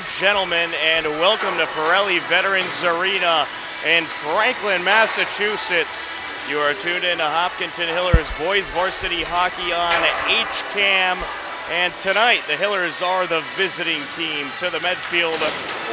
And gentlemen, and welcome to Pirelli Veterans Arena in Franklin, Massachusetts. You are tuned in to Hopkinton Hillers Boys Varsity Hockey on HCAM. And tonight, the Hillers are the visiting team to the Medfield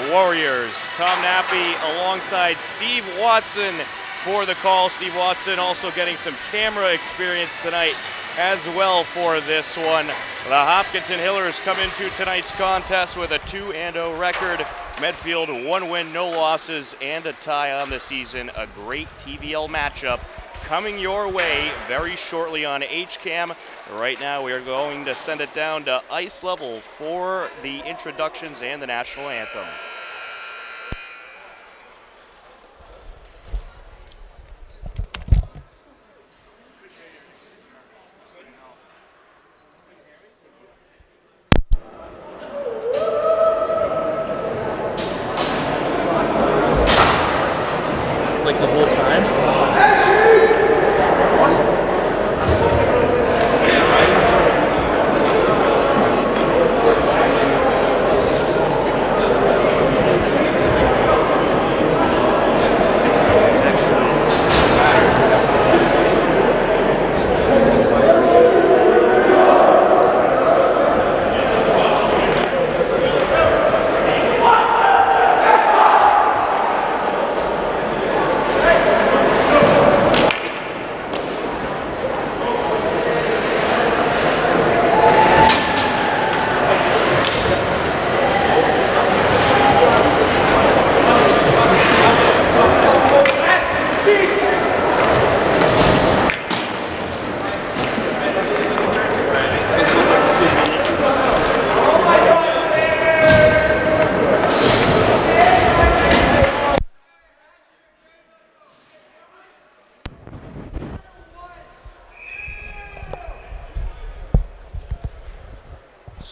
Warriors. Tom Nappy alongside Steve Watson for the call. Steve Watson also getting some camera experience tonight as well for this one. The Hopkinton Hillers come into tonight's contest with a 2 0 record. Medfield, one win, no losses, and a tie on the season. A great TVL matchup coming your way very shortly on HCAM. Right now, we are going to send it down to ice level for the introductions and the national anthem. like the whole time.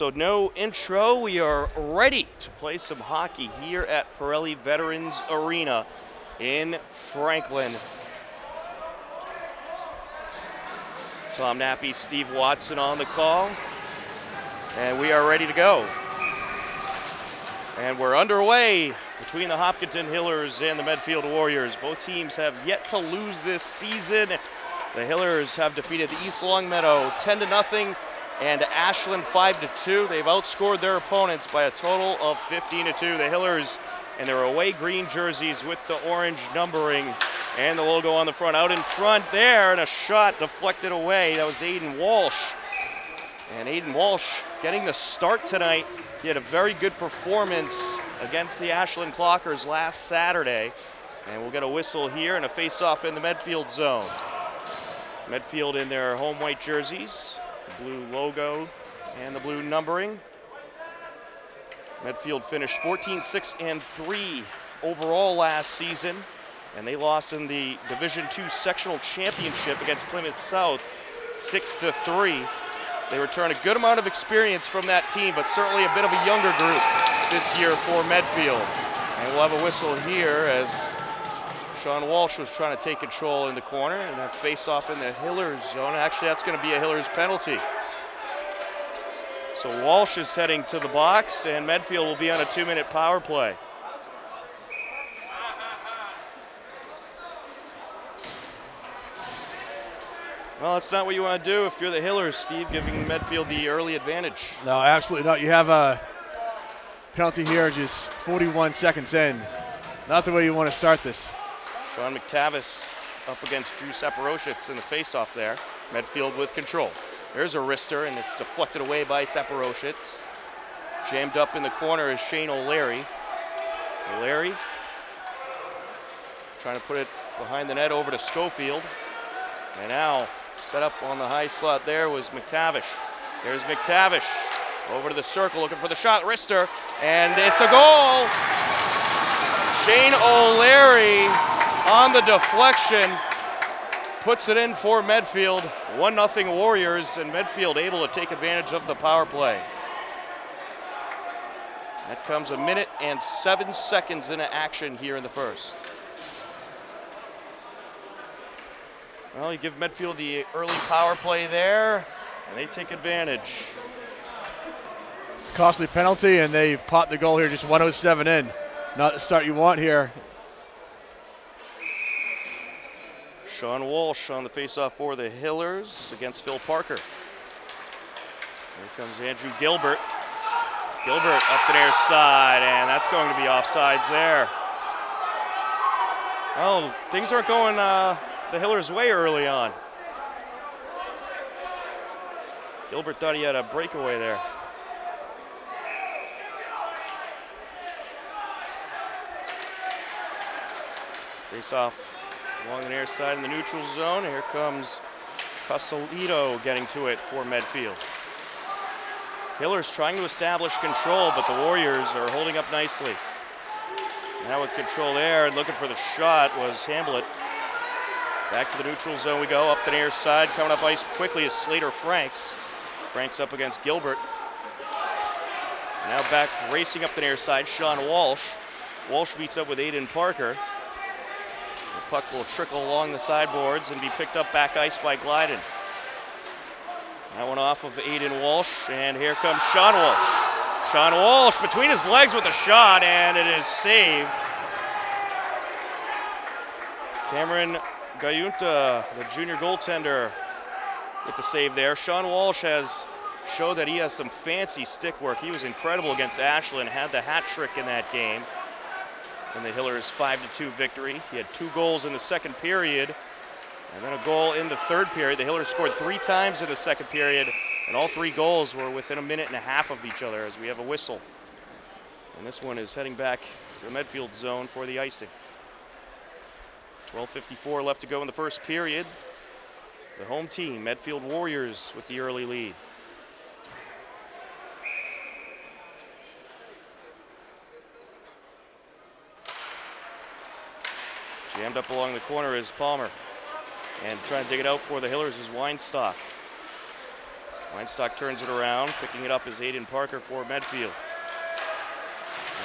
So no intro, we are ready to play some hockey here at Pirelli Veterans Arena in Franklin. Tom Nappy, Steve Watson on the call, and we are ready to go. And we're underway between the Hopkinton Hillers and the Medfield Warriors. Both teams have yet to lose this season. The Hillers have defeated the East Longmeadow 10 to nothing and Ashland 5 to 2. They've outscored their opponents by a total of 15 to 2. The Hillers in their away green jerseys with the orange numbering and the logo on the front. Out in front there, and a shot deflected away. That was Aiden Walsh. And Aiden Walsh getting the start tonight. He had a very good performance against the Ashland Clockers last Saturday. And we'll get a whistle here and a face-off in the Medfield zone. Medfield in their home white jerseys, blue logo and the blue numbering. Medfield finished 14-6 and 3 overall last season, and they lost in the Division II sectional championship against Plymouth South 6 to 3. They return a good amount of experience from that team, but certainly a bit of a younger group this year for Medfield. And we'll have a whistle here as Sean Walsh was trying to take control in the corner and that face off in the Hillers zone. Actually, that's going to be a Hillers penalty. So Walsh is heading to the box, and Medfield will be on a two minute power play. Well, that's not what you want to do if you're the Hillers, Steve, giving Medfield the early advantage. No, absolutely not. You have a penalty here just 41 seconds in. Not the way you want to start this. Sean McTavish up against Drew Saporositz in the faceoff there. Medfield with control. There's a wrister, and it's deflected away by Saporositz. Jammed up in the corner is Shane O'Leary. O'Leary trying to put it behind the net over to Schofield. And now set up on the high slot there was McTavish. There's McTavish over to the circle looking for the shot. Wrister, and it's a goal. Shane O'Leary on the deflection puts it in for Medfield. 1 0 Warriors, and Medfield able to take advantage of the power play. That comes a minute and seven seconds into action here in the first. Well, you give Medfield the early power play there, and they take advantage. costly penalty, and they pot the goal here, just 107 in. Not the start you want here. Sean Walsh on the faceoff for the Hillers against Phil Parker. Here comes Andrew Gilbert. Gilbert up the near side, and that's going to be offsides there. Oh, things aren't going uh, the Hillers' way early on. Gilbert thought he had a breakaway there. Face off along the near side in the neutral zone. Here comes Castellito getting to it for Medfield. Hillers trying to establish control, but the Warriors are holding up nicely. Now with control there, and looking for the shot was Hamblett. Back to the neutral zone we go, up the near side, coming up ice quickly is Slater Franks. Franks up against Gilbert. Now back racing up the near side, Sean Walsh. Walsh beats up with Aiden Parker. Puck will trickle along the sideboards and be picked up back ice by Glyden. That one off of Aiden Walsh, and here comes Sean Walsh. Sean Walsh between his legs with a shot, and it is saved. Cameron Gayunta, the junior goaltender, with the save there. Sean Walsh has showed that he has some fancy stick work. He was incredible against Ashland, had the hat trick in that game in the Hillers 5-2 victory. He had two goals in the second period, and then a goal in the third period. The Hillers scored three times in the second period, and all three goals were within a minute and a half of each other as we have a whistle. And this one is heading back to the Medfield zone for the icing. 12.54 left to go in the first period. The home team, Medfield Warriors, with the early lead. Jammed up along the corner is Palmer. And trying to dig it out for the Hillers is Weinstock. Weinstock turns it around, picking it up is Aiden Parker for Medfield.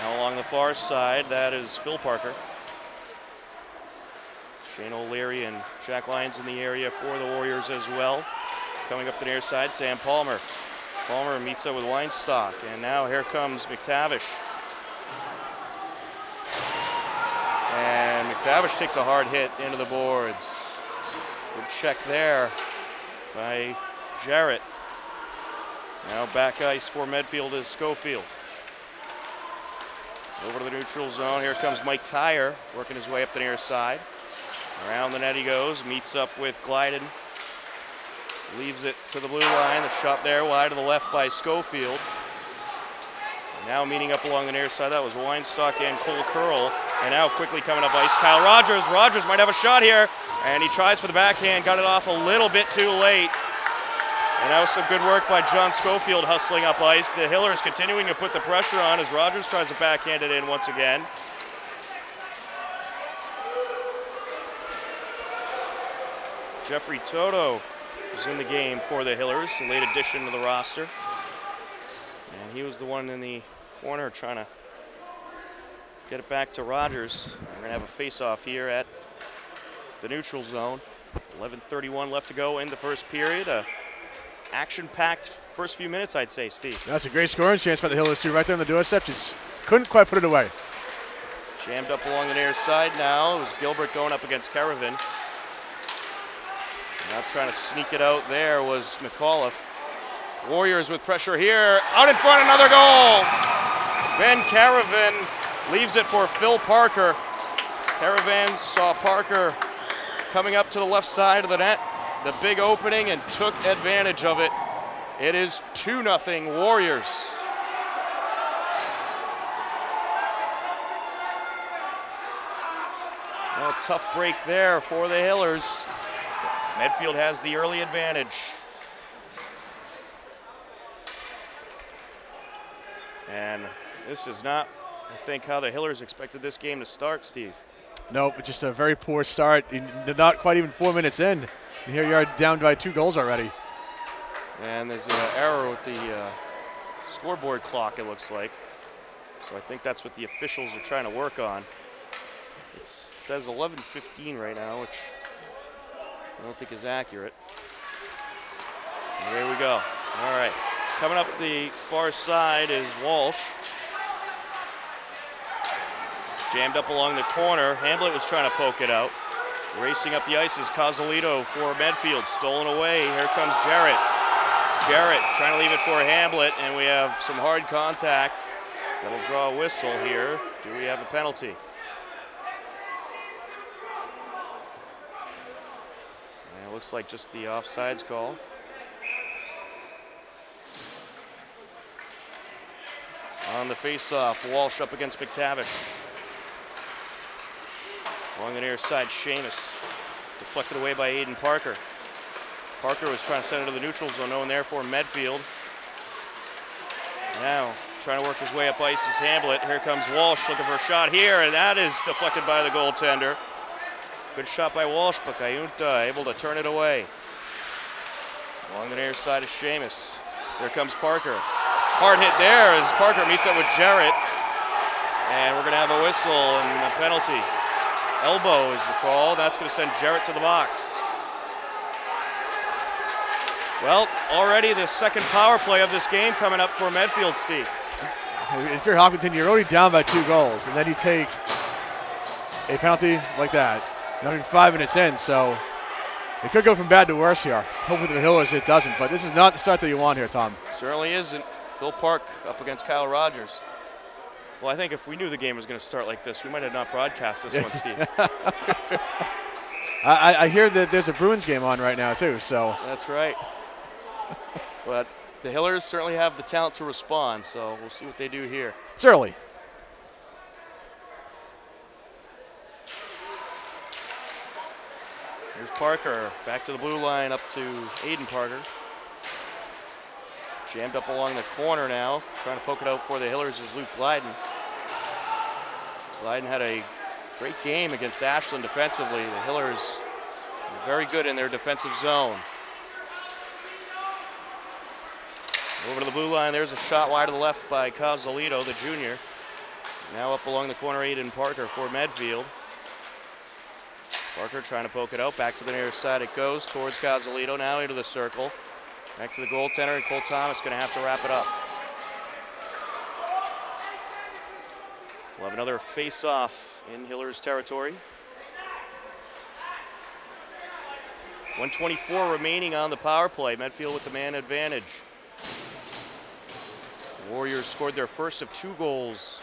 Now along the far side, that is Phil Parker. Shane O'Leary and Jack Lyons in the area for the Warriors as well. Coming up the near side, Sam Palmer. Palmer meets up with Weinstock, and now here comes McTavish. And McTavish takes a hard hit into the boards. Good check there by Jarrett. Now back ice for Medfield is Schofield. Over to the neutral zone. Here comes Mike Tyre working his way up the near side. Around the net he goes, meets up with Glyden. Leaves it to the blue line. The shot there wide to the left by Schofield. Now meeting up along the near side, that was Weinstock and Cole Curl. And now quickly coming up ice, Kyle Rogers. Rogers might have a shot here. And he tries for the backhand, got it off a little bit too late. And that was some good work by John Schofield hustling up ice. The Hillers continuing to put the pressure on as Rogers tries to backhand it in once again. Jeffrey Toto is in the game for the Hillers, a late addition to the roster. And he was the one in the corner trying to get it back to Rogers. We're going to have a face-off here at the neutral zone. 11.31 left to go in the first period. A action-packed first few minutes, I'd say, Steve. That's a great scoring chance by the Hillers too, right there on the doorstep. Just couldn't quite put it away. Jammed up along the near side now. It was Gilbert going up against Caravan. Now trying to sneak it out there was McAuliffe. Warriors with pressure here. Out in front, another goal. Ben Caravan leaves it for Phil Parker. Caravan saw Parker coming up to the left side of the net, the big opening, and took advantage of it. It is 2 0 Warriors. Well, tough break there for the Hillers. Medfield has the early advantage. And this is not, think, how the Hillers expected this game to start, Steve. Nope, just a very poor start. Not quite even four minutes in. And here you are down by two goals already. And there's an error with the uh, scoreboard clock, it looks like. So I think that's what the officials are trying to work on. It says 11:15 right now, which I don't think is accurate. And here we go. All right. Coming up the far side is Walsh. Jammed up along the corner. Hamblett was trying to poke it out. Racing up the ice is Cozolito for Medfield. Stolen away. Here comes Jarrett. Jarrett trying to leave it for Hamblett, and we have some hard contact. That'll draw a whistle here. Do we have a penalty? And it looks like just the offsides call. On the face-off, Walsh up against McTavish. Along the near side, Seamus. Deflected away by Aiden Parker. Parker was trying to send it to the neutral zone, no one there for Medfield. Now, trying to work his way up ice is Hamblett. Here comes Walsh looking for a shot here, and that is deflected by the goaltender. Good shot by Walsh, but Gayunta able to turn it away. Along the near side is Seamus. Here comes Parker. Hard hit there as Parker meets up with Jarrett. And we're going to have a whistle and a penalty. Elbow is the call. That's going to send Jarrett to the box. Well, already the second power play of this game coming up for Medfield, Steve. If you're Hopkinton, you're already down by two goals, and then you take a penalty like that. Not even five minutes in, so it could go from bad to worse here. Hopefully the Hillers it doesn't, but this is not the start that you want here, Tom. Certainly isn't. Phil Park up against Kyle Rogers. Well, I think if we knew the game was going to start like this, we might have not broadcast this one, Steve. I, I hear that there's a Bruins game on right now too, so That's right. but the Hillers certainly have the talent to respond, so we'll see what they do here. it's early. Here's Parker back to the blue line up to Aiden Parker. Jammed up along the corner now, trying to poke it out for the Hillers is Luke Glyden. Glyden had a great game against Ashland defensively. The Hillers very good in their defensive zone. Over to the blue line, there's a shot wide to the left by Cozolito, the junior. Now up along the corner, Aiden Parker for Medfield. Parker trying to poke it out. Back to the near side it goes towards Cozolito. Now into the circle. Back to the goaltender, and Cole Thomas going to have to wrap it up. We'll have another face-off in Hiller's territory. 124 remaining on the power play. Medfield with the man advantage. Warriors scored their first of two goals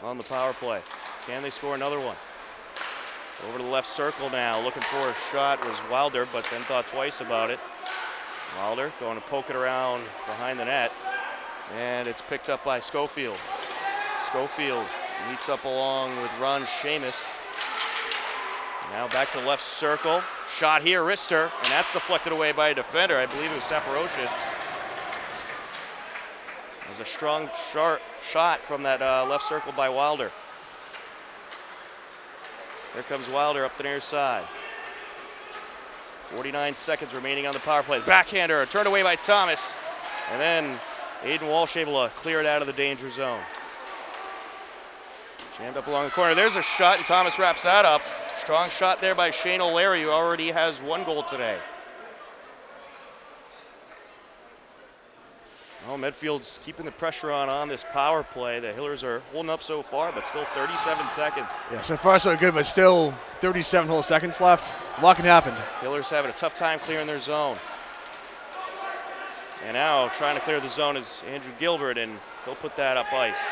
on the power play. Can they score another one? Over to the left circle now, looking for a shot was Wilder, but then thought twice about it. Wilder going to poke it around behind the net, and it's picked up by Schofield. Schofield meets up along with Ron Seamus. Now back to the left circle. Shot here, wrister, and that's deflected away by a defender. I believe it was Saporoshin. It was a strong sharp shot from that uh, left circle by Wilder. There comes Wilder up the near side. 49 seconds remaining on the power play. Backhander turned away by Thomas. And then Aiden Walsh able to clear it out of the danger zone. Jammed up along the corner. There's a shot, and Thomas wraps that up. Strong shot there by Shane O'Leary, who already has one goal today. Oh, Medfield's keeping the pressure on on this power play. The Hillers are holding up so far, but still 37 seconds. Yeah, so far so good, but still 37 whole seconds left. A lot can happen. Hillers having a tough time clearing their zone. And now trying to clear the zone is Andrew Gilbert, and he'll put that up ice.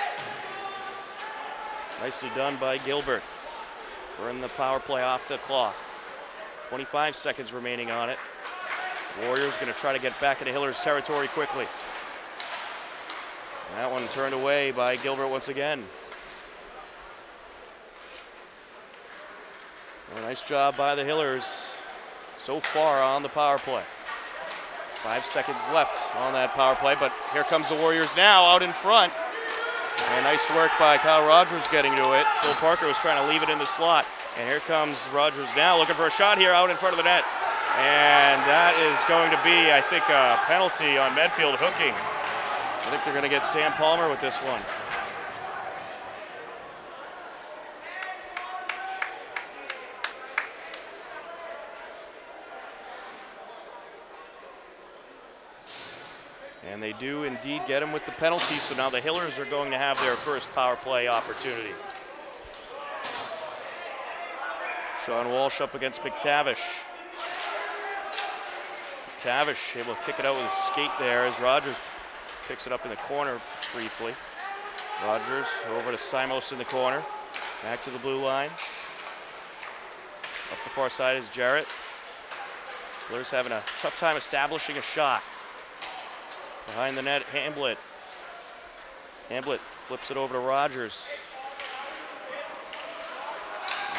Nicely done by Gilbert. We're in the power play off the clock. 25 seconds remaining on it. Warriors going to try to get back into Hillers territory quickly. That one turned away by Gilbert once again. Nice job by the Hillers so far on the power play. Five seconds left on that power play, but here comes the Warriors now out in front. And nice work by Kyle Rogers getting to it. Phil Parker was trying to leave it in the slot. And here comes Rogers now looking for a shot here out in front of the net. And that is going to be, I think, a penalty on Medfield hooking. I think they're going to get Sam Palmer with this one. And they do indeed get him with the penalty, so now the Hillers are going to have their first power play opportunity. Sean Walsh up against McTavish. McTavish able to kick it out with a skate there as Rogers picks it up in the corner briefly. Rogers over to Simos in the corner. Back to the blue line. Up the far side is Jarrett. Blair's having a tough time establishing a shot. Behind the net, Hamblett. Hamblett flips it over to Rogers.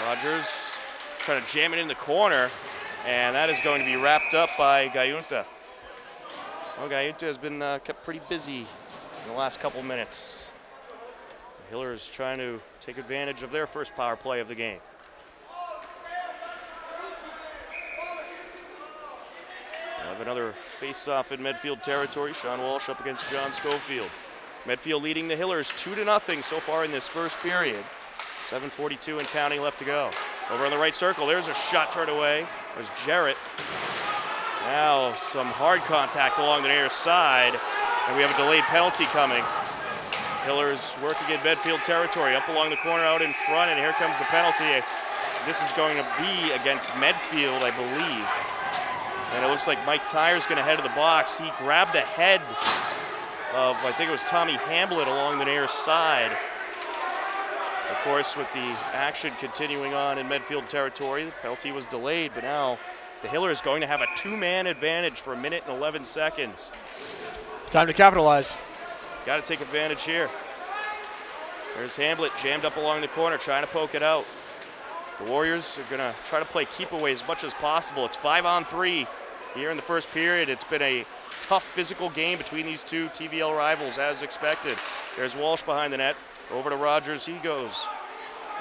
Rogers trying to jam it in the corner, and that is going to be wrapped up by Gayunta. Well, Gayunta has been uh, kept pretty busy in the last couple minutes. Hiller is trying to take advantage of their first power play of the game. Have another face-off in Medfield territory. Sean Walsh up against John Schofield. Medfield leading the Hillers two to nothing so far in this first period. 7:42 and counting left to go. Over on the right circle, there's a shot turned away. There's Jarrett. Now some hard contact along the near side, and we have a delayed penalty coming. Hillers working in Medfield territory, up along the corner, out in front, and here comes the penalty. This is going to be against Medfield, I believe. And it looks like Mike Tyer's going to head to the box. He grabbed the head of, I think it was Tommy Hamblett along the near side. Of course, with the action continuing on in Medfield territory, the penalty was delayed, but now the Hiller is going to have a two-man advantage for a minute and 11 seconds. Time to capitalize. Got to take advantage here. There's Hamblett jammed up along the corner, trying to poke it out. The Warriors are going to try to play keep away as much as possible. It's five on three here in the first period. It's been a tough physical game between these two TVL rivals, as expected. There's Walsh behind the net. Over to Rogers he goes.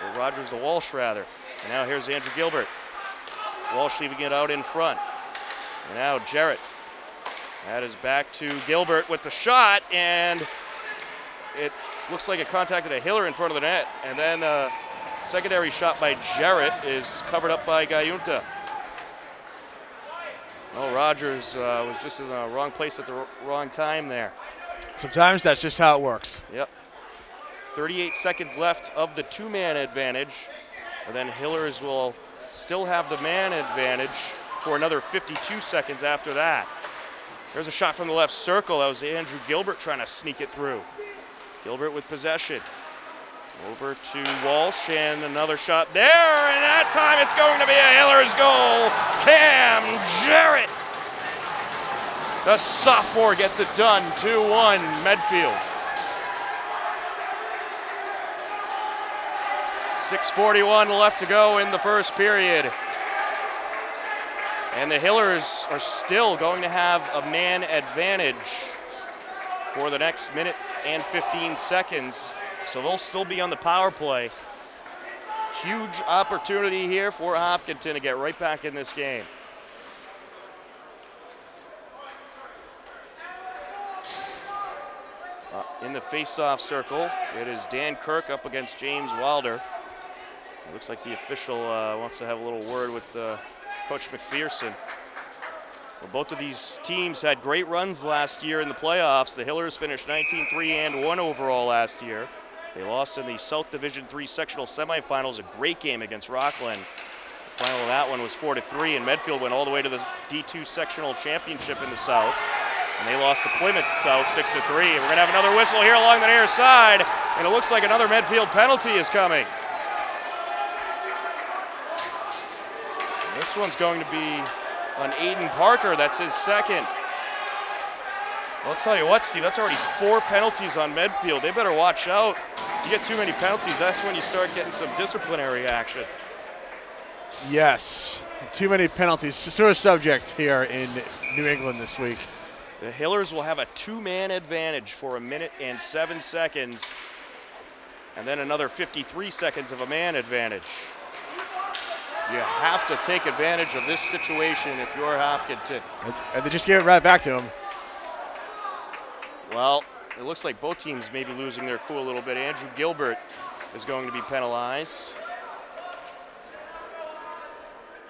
Or Rogers to Walsh, rather. And now here's Andrew Gilbert. Walsh leaving it out in front. And now Jarrett. That is back to Gilbert with the shot, and it looks like it contacted a Hiller in front of the net. And then a secondary shot by Jarrett is covered up by Gayunta. Oh, Rogers uh, was just in the wrong place at the wrong time there. Sometimes that's just how it works. Yep. 38 seconds left of the two-man advantage. And then Hillers will still have the man advantage for another 52 seconds after that. There's a shot from the left circle. That was Andrew Gilbert trying to sneak it through. Gilbert with possession. Over to Walsh and another shot there. And that time it's going to be a Hillers goal. Cam Jarrett. The sophomore gets it done. 2-1 Medfield. 6.41 left to go in the first period. And the Hillers are still going to have a man advantage for the next minute and 15 seconds. So they'll still be on the power play. Huge opportunity here for Hopkinton to get right back in this game. Uh, in the face-off circle, it is Dan Kirk up against James Wilder. It looks like the official uh, wants to have a little word with uh, Coach McPherson. Well, both of these teams had great runs last year in the playoffs. The Hillers finished 19-3 and 1 overall last year. They lost in the South Division 3 sectional semifinals, a great game against Rockland. The final of that one was 4 3, and Medfield went all the way to the D2 sectional championship in the South. And they lost to Plymouth South 6 3. We're going to have another whistle here along the near side, and it looks like another Medfield penalty is coming. This one's going to be on Aiden Parker. That's his second. I'll tell you what, Steve, that's already four penalties on Medfield. They better watch out. You get too many penalties, that's when you start getting some disciplinary action. Yes. Too many penalties. Sort of subject here in New England this week. The Hillers will have a two-man advantage for a minute and seven seconds, and then another 53 seconds of a man advantage. You have to take advantage of this situation if you're Hopkinton. And they just gave it right back to him. Well, it looks like both teams may be losing their cool a little bit. Andrew Gilbert is going to be penalized.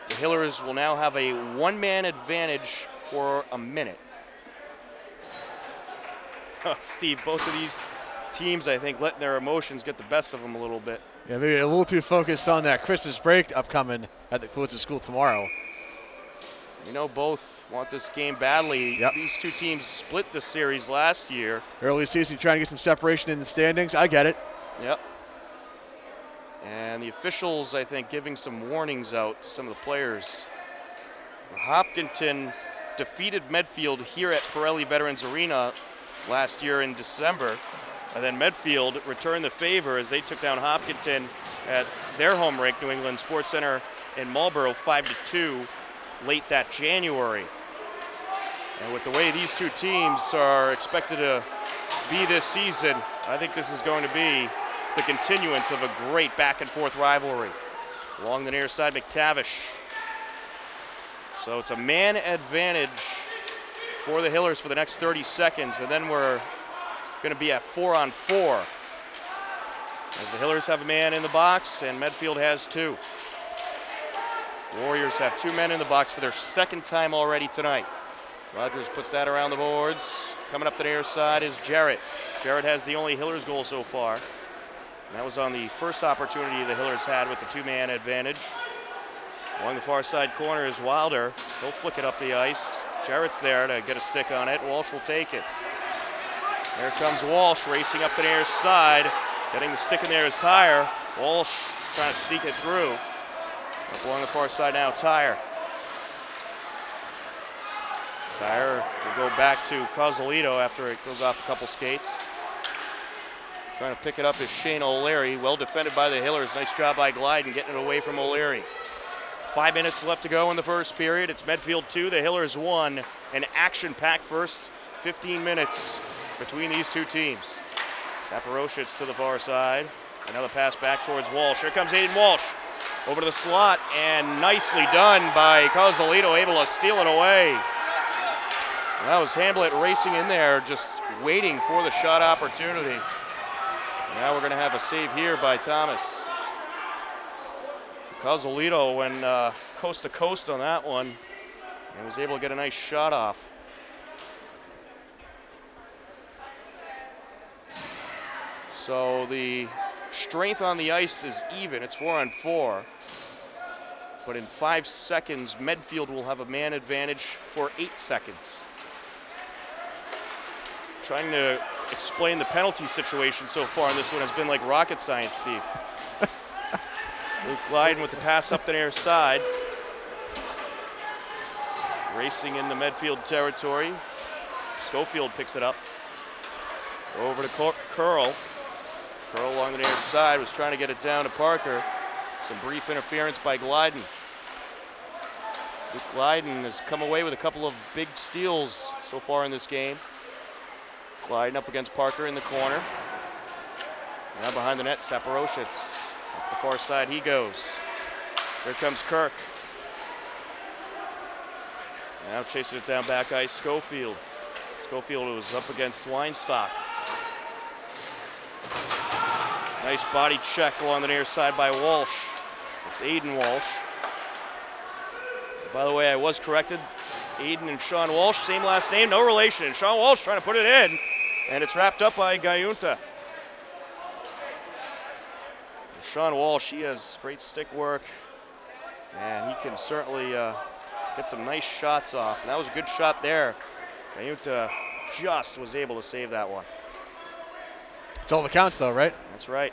The Hillers will now have a one-man advantage for a minute. Steve, both of these teams, I think, letting their emotions get the best of them a little bit. Yeah, maybe a little too focused on that Christmas break upcoming at the close of school tomorrow. We know both want this game badly. Yep. These two teams split the series last year. Early season, trying to get some separation in the standings. I get it. Yep. And the officials, I think, giving some warnings out to some of the players. Hopkinton defeated Medfield here at Pirelli Veterans Arena last year in December. And then Medfield returned the favor as they took down Hopkinton at their home rink, New England Sports Center in Marlboro, 5 to 2, late that January. And with the way these two teams are expected to be this season, I think this is going to be the continuance of a great back and forth rivalry. Along the near side, McTavish. So it's a man advantage for the Hillers for the next 30 seconds, and then we're going to be at four on four. As the Hillers have a man in the box, and Medfield has two. Warriors have two men in the box for their second time already tonight. Rogers puts that around the boards. Coming up the near side is Jarrett. Jarrett has the only Hillers goal so far. And that was on the first opportunity the Hillers had with the two-man advantage. Along the far side corner is Wilder. He'll flick it up the ice. Jarrett's there to get a stick on it. Walsh will take it. There comes Walsh racing up the near side. Getting the stick in there is Tyre. Walsh trying to sneak it through. Up along the far side now, Tyre. Tyre will go back to Causalito after it goes off a couple skates. Trying to pick it up is Shane O'Leary. Well defended by the Hillers. Nice job by Glyden getting it away from O'Leary. Five minutes left to go in the first period. It's Medfield 2, the Hillers 1. An action packed first 15 minutes between these two teams. Saporositz to the far side. Another pass back towards Walsh. Here comes Aiden Walsh over to the slot and nicely done by Causalito, able to steal it away. And that was Hamblett racing in there, just waiting for the shot opportunity. Now we're going to have a save here by Thomas. Causalito went uh, coast to coast on that one and was able to get a nice shot off. So the strength on the ice is even. It's four on four. But in five seconds, Medfield will have a man advantage for eight seconds. Trying to explain the penalty situation so far in this one has been like rocket science, Steve. Luke Glyden with the pass up the near side. Racing in the Medfield territory. Schofield picks it up. Over to Cur- Curl. Curl along the near side was trying to get it down to Parker. Some brief interference by Glyden. Luke Glyden has come away with a couple of big steals so far in this game. Glyden up against Parker in the corner. Now behind the net, Saporositz. Up the far side he goes. Here comes Kirk. Now chasing it down back ice, Schofield. Schofield was up against Weinstock. Nice body check along the near side by Walsh. It's Aiden Walsh. By the way, I was corrected. Aiden and Sean Walsh, same last name, no relation. And Sean Walsh trying to put it in, and it's wrapped up by Gayunta. Sean Walsh, he has great stick work, and he can certainly uh, get some nice shots off. And that was a good shot there. Gayunta just was able to save that one. It's all that counts, though, right? That's right.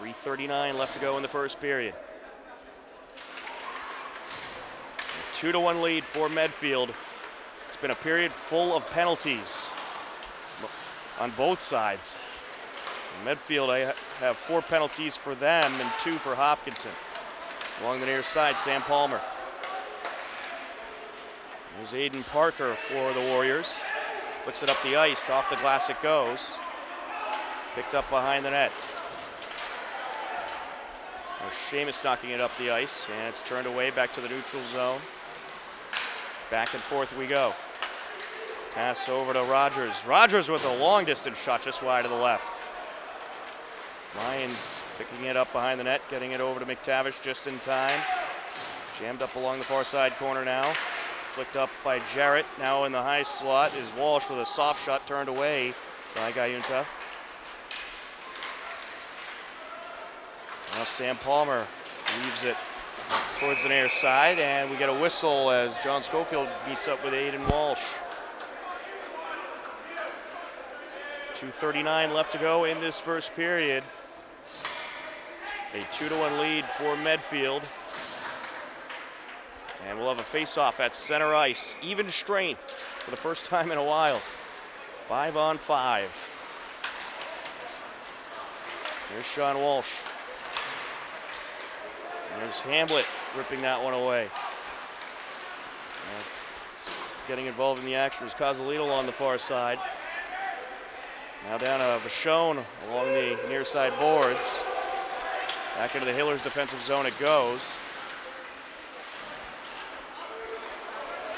3.39 left to go in the first period. A two to one lead for Medfield. It's been a period full of penalties on both sides. Medfield, I have four penalties for them and two for Hopkinton. Along the near side, Sam Palmer. There's Aiden Parker for the Warriors. Puts it up the ice, off the glass it goes. Picked up behind the net. There's Seamus knocking it up the ice, and it's turned away back to the neutral zone. Back and forth we go. Pass over to Rogers. Rogers with a long distance shot just wide to the left. Lyons picking it up behind the net, getting it over to McTavish just in time. Jammed up along the far side corner now. Flicked up by Jarrett. Now in the high slot is Walsh with a soft shot turned away by Gayunta. Now Sam Palmer leaves it towards the near side, and we get a whistle as John Schofield meets up with Aiden Walsh. 2.39 left to go in this first period. A two to one lead for Medfield. And we'll have a face-off at center ice. Even strength for the first time in a while. Five on five. Here's Sean Walsh. There's Hamblett ripping that one away. Uh, getting involved in the action is Cazalito on the far side. Now down to Vachon along the near side boards. Back into the Hillers defensive zone it goes.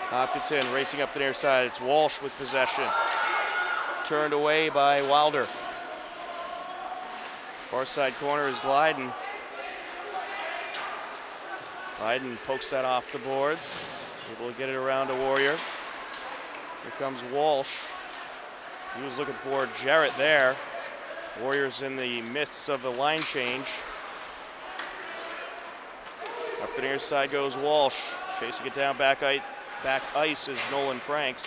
Hopkinton racing up the near side. It's Walsh with possession. Turned away by Wilder. Far side corner is Glyden. Glyden pokes that off the boards. Able to get it around to Warrior. Here comes Walsh. He was looking for Jarrett there. Warriors in the midst of the line change. Up the near side goes Walsh. Chasing it down back back ice is Nolan Franks.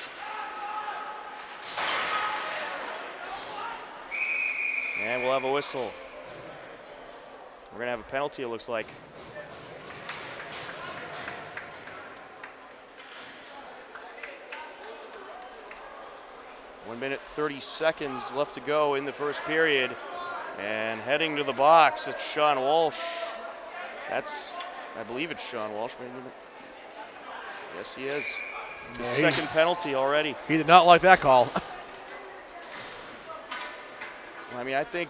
And we'll have a whistle. We're going to have a penalty, it looks like. One minute 30 seconds left to go in the first period. And heading to the box, it's Sean Walsh. That's, I believe it's Sean Walsh. Yes, he is. His yeah, second penalty already. He did not like that call. I mean, I think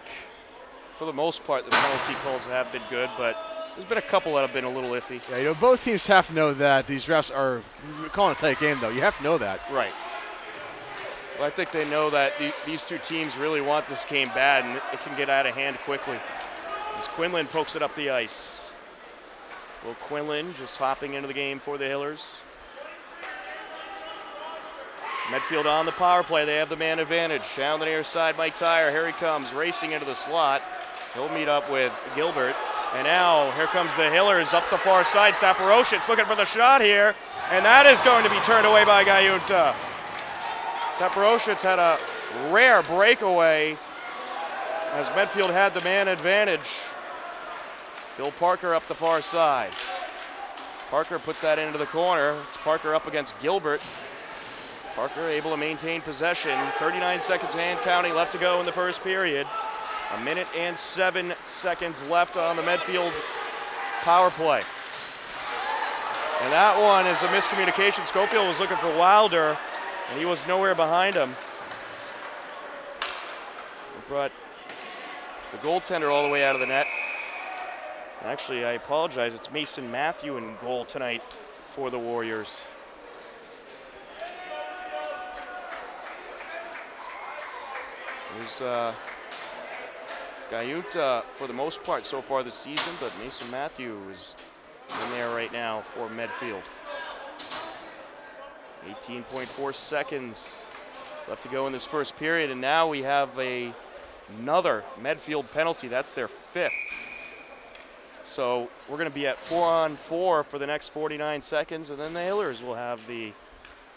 for the most part, the penalty calls have been good, but there's been a couple that have been a little iffy. Yeah, you know, both teams have to know that these refs are calling a tight game, though. You have to know that. Right. Well, I think they know that the, these two teams really want this game bad, and it can get out of hand quickly. As Quinlan pokes it up the ice. Will Quinlan just hopping into the game for the Hillers. Medfield on the power play. They have the man advantage. Down the near side, Mike Tyre. Here he comes, racing into the slot. He'll meet up with Gilbert. And now here comes the Hillers up the far side. Saporositz looking for the shot here. And that is going to be turned away by Gayunta. Saporositz had a rare breakaway as Medfield had the man advantage. Phil Parker up the far side. Parker puts that into the corner. It's Parker up against Gilbert. Parker able to maintain possession. 39 seconds and counting left to go in the first period. A minute and seven seconds left on the Medfield power play. And that one is a miscommunication. Schofield was looking for Wilder, and he was nowhere behind him. brought the goaltender all the way out of the net. Actually, I apologize. It's Mason Matthew in goal tonight for the Warriors. There's uh, Gayunta for the most part so far this season, but Mason Matthew is in there right now for Medfield. 18.4 seconds left to go in this first period, and now we have a another Medfield penalty. That's their fifth. So we're going to be at four on four for the next 49 seconds, and then the Hillers will have the,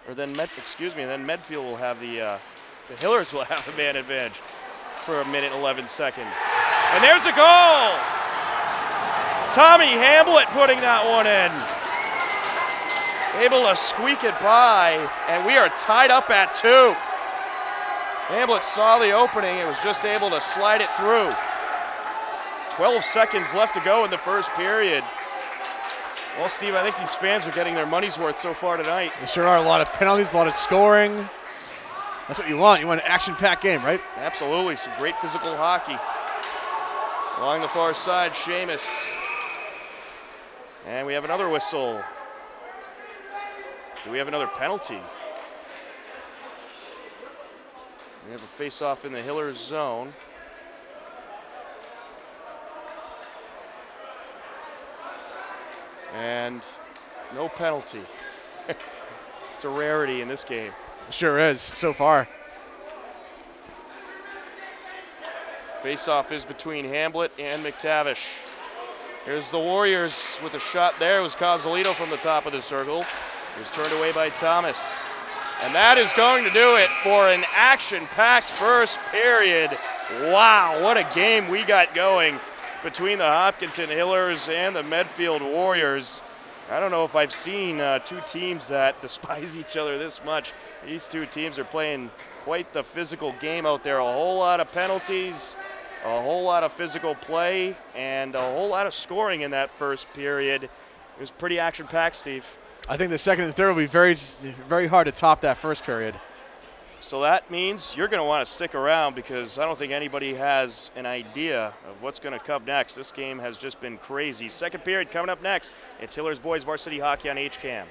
or then Med, excuse me, and then Medfield will have the uh, the Hillers will have a man advantage for a minute 11 seconds. And there's a goal! Tommy Hamblett putting that one in. Able to squeak it by, and we are tied up at two. Hamblett saw the opening and was just able to slide it through. 12 seconds left to go in the first period. Well, Steve, I think these fans are getting their money's worth so far tonight. There sure are a lot of penalties, a lot of scoring. That's what you want. You want an action-packed game, right? Absolutely. Some great physical hockey. Along the far side, Seamus. And we have another whistle. Do we have another penalty? We have a face-off in the Hiller zone. And no penalty. It's a rarity in this game. Sure is, so far. Face-off is between Hamblett and McTavish. Here's the Warriors with a shot there. It was Causalito from the top of the circle. Was turned away by Thomas. And that is going to do it for an action-packed first period. Wow, what a game we got going between the Hopkinton Hillers and the Medfield Warriors. I don't know if I've seen uh, two teams that despise each other this much. These two teams are playing quite the physical game out there. A whole lot of penalties, a whole lot of physical play, and a whole lot of scoring in that first period. It was pretty action-packed, Steve. I think the second and third will be very, very hard to top that first period. So that means you're going to want to stick around because I don't think anybody has an idea of what's going to come next. This game has just been crazy. Second period coming up next. It's Hillers Boys Varsity Hockey on HCAM.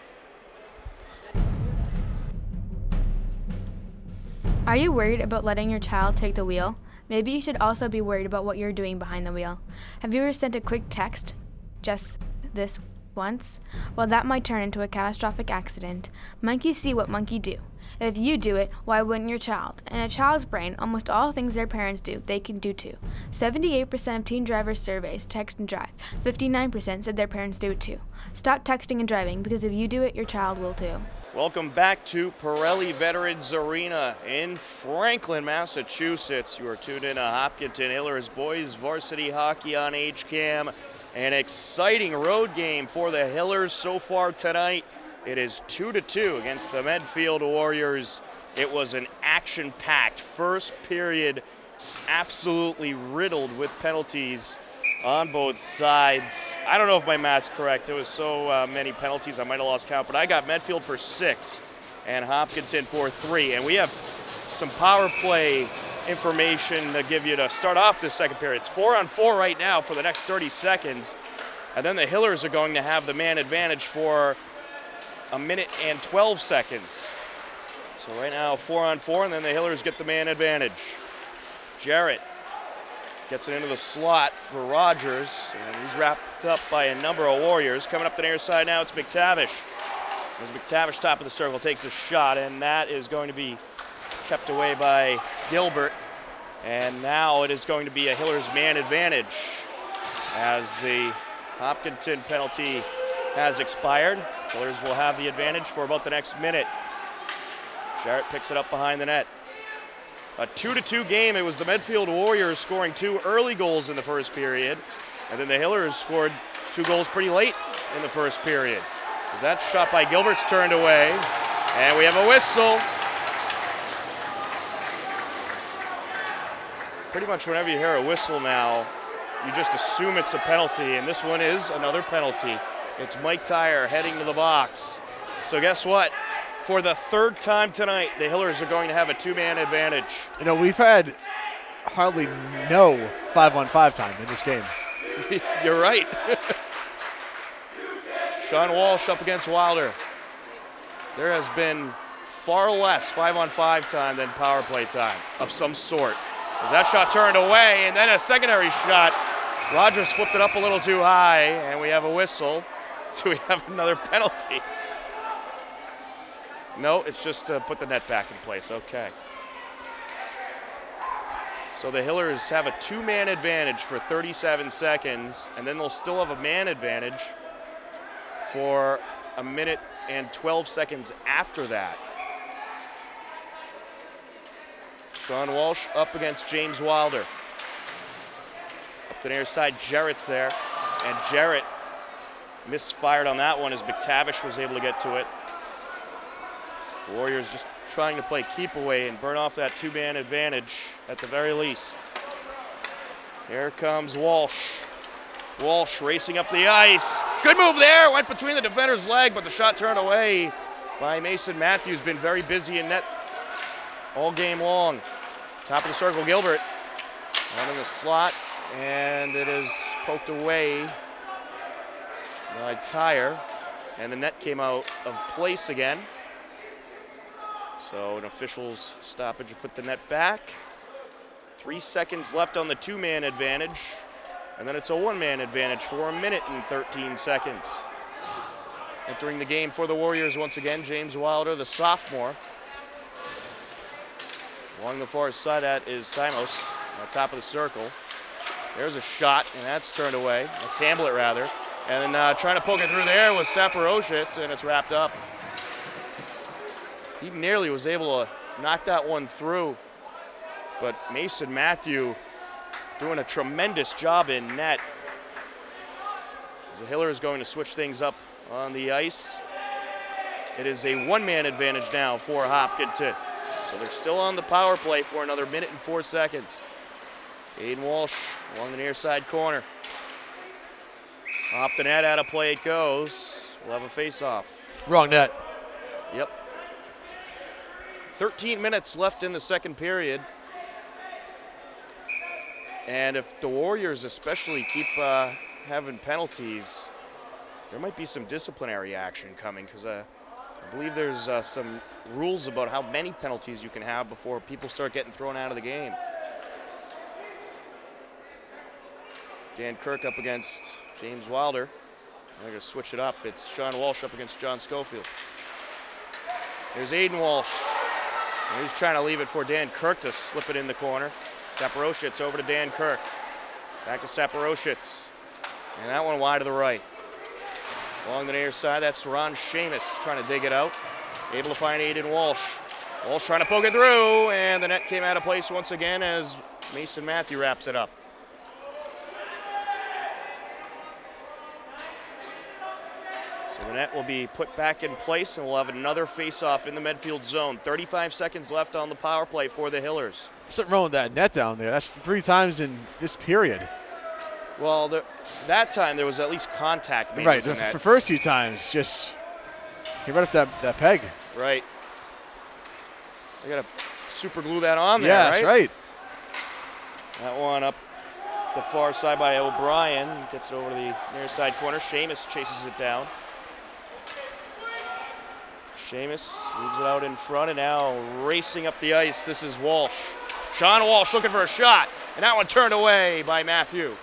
Are you worried about letting your child take the wheel? Maybe you should also be worried about what you're doing behind the wheel. Have you ever sent a quick text? Just this once? Well, that might turn into a catastrophic accident. Monkeys see what monkey do. If you do it, why wouldn't your child? In a child's brain, almost all things their parents do, they can do too. 78% of teen drivers surveys text and drive. 59% said their parents do it too. Stop texting and driving because if you do it, your child will too. Welcome back to Pirelli Veterans Arena in Franklin, Massachusetts. You are tuned in to Hopkinton Hillers Boys Varsity Hockey on HCAM. An exciting road game for the Hillers so far tonight. It is 2 to 2 against the Medfield Warriors. It was an action packed first period, absolutely riddled with penalties on both sides. I don't know if my math's correct. There was so uh, many penalties, I might have lost count, but I got Medfield for six and Hopkinton for three. And we have some power play information to give you to start off this second period. It's four on four right now for the next 30 seconds. And then the Hillers are going to have the man advantage for a minute and 12 seconds. So right now, four on four, and then the Hillers get the man advantage. Jarrett gets it into the slot for Rogers, and he's wrapped up by a number of Warriors. Coming up the near side now, it's McTavish. As McTavish, top of the circle, takes a shot, and that is going to be kept away by Gilbert. And now it is going to be a Hillers man advantage as the Hopkinton penalty has expired. Hillers will have the advantage for about the next minute. Jarrett picks it up behind the net. A two to two game. It was the Medfield Warriors scoring two early goals in the first period, and then the Hillers scored two goals pretty late in the first period. As that shot by Gilbert's turned away, and we have a whistle. Pretty much whenever you hear a whistle now, you just assume it's a penalty, and this one is another penalty. It's Mike Tyre heading to the box. So guess what? For the third time tonight, the Hillers are going to have a two-man advantage. You know, we've had hardly no five-on-five time in this game. You're right. Sean Walsh up against Wilder. There has been far less five-on-five time than power play time of some sort. As that shot turned away, and then a secondary shot. Rogers flipped it up a little too high, and we have a whistle. Do we have another penalty? No, it's just to put the net back in place. Okay. So the Hillers have a two man advantage for 37 seconds, and then they'll still have a man advantage for a minute and 12 seconds after that. Sean Walsh up against James Wilder. Up the near side, Jarrett's there, and Jarrett misfired on that one as McTavish was able to get to it. Warriors just trying to play keep away and burn off that two man advantage at the very least. Here comes Walsh. Walsh racing up the ice. Good move there. Went between the defender's leg, but the shot turned away by Mason Matthews. Been very busy in net all game long. Top of the circle, Gilbert. Out in the slot, and it is poked away by Tyre. And the net came out of place again. So an official's stoppage to put the net back. Three seconds left on the two-man advantage. And then it's a one-man advantage for a minute and 13 seconds. Entering the game for the Warriors once again, James Wilder, the sophomore. Along the far side, that is Simos, on top of the circle. There's a shot, and that's turned away. That's Hamblett, rather. And uh, trying to poke it through there was Saporositz, and it's wrapped up. He nearly was able to knock that one through, but Mason Matthew doing a tremendous job in net. The Hiller is going to switch things up on the ice. It is a one-man advantage now for Hopkinton. So they're still on the power play for another minute and four seconds. Aiden Walsh along the near side corner. Off the net, out of play it goes. We'll have a face-off. Wrong net. Yep. 13 minutes left in the second period. And if the Warriors especially keep uh, having penalties, there might be some disciplinary action coming because uh, I believe there's uh, some rules about how many penalties you can have before people start getting thrown out of the game. Dan Kirk up against James Wilder. They're going to switch it up. It's Sean Walsh up against John Schofield. There's Aiden Walsh. He's trying to leave it for Dan Kirk to slip it in the corner. Saporositz over to Dan Kirk. Back to Saporositz. And that one wide to the right. Along the near side, that's Ron Seamus trying to dig it out. Able to find Aiden Walsh. Walsh trying to poke it through, and the net came out of place once again as Mason Matthew wraps it up. So the net will be put back in place, and we'll have another face-off in the Medfield zone. 35 seconds left on the power play for the Hillers. Something wrong with that net down there. That's three times in this period. Well, the, that time there was at least contact made right. The, first few times, just he right up that, that peg. Right. I gotta super glue that on there, yeah, right? that's right. That one up the far side by O'Brien. Gets it over to the near side corner. Seamus chases it down. Seamus leaves it out in front and now racing up the ice. This is Walsh. Sean Walsh looking for a shot. And that one turned away by Matthew.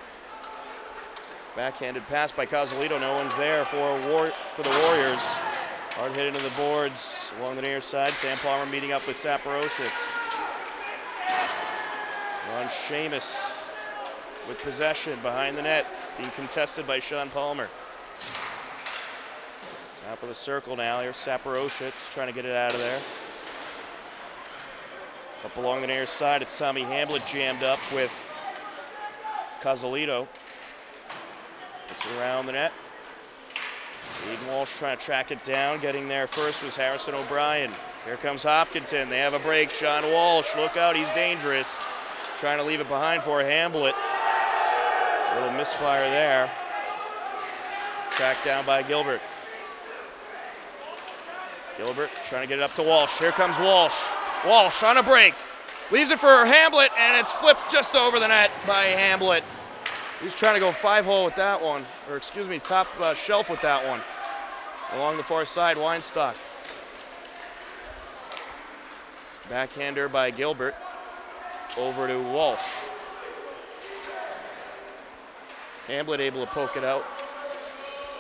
Backhanded pass by Cazalito. No one's there for war for the Warriors. Hard hit into the boards along the near side. Sam Palmer meeting up with Saporositz. Ron Seamus with possession behind the net, being contested by Sean Palmer. Top of the circle now. Here's Saporositz trying to get it out of there. Up along the near side, it's Tommy Hamblett jammed up with Cazalito. It's around the net. Aiden Walsh trying to track it down. Getting there first was Harrison O'Brien. Here comes Hopkinton. They have a break. Sean Walsh, look out, he's dangerous. Trying to leave it behind for Hamblett. A little misfire there. Tracked down by Gilbert. Gilbert trying to get it up to Walsh. Here comes Walsh. Walsh on a break. Leaves it for Hamblett, and it's flipped just over the net by Hamblett. He's trying to go five hole with that one, or excuse me, top uh, shelf with that one. Along the far side, Weinstock. Backhander by Gilbert. Over to Walsh. Hamblett able to poke it out.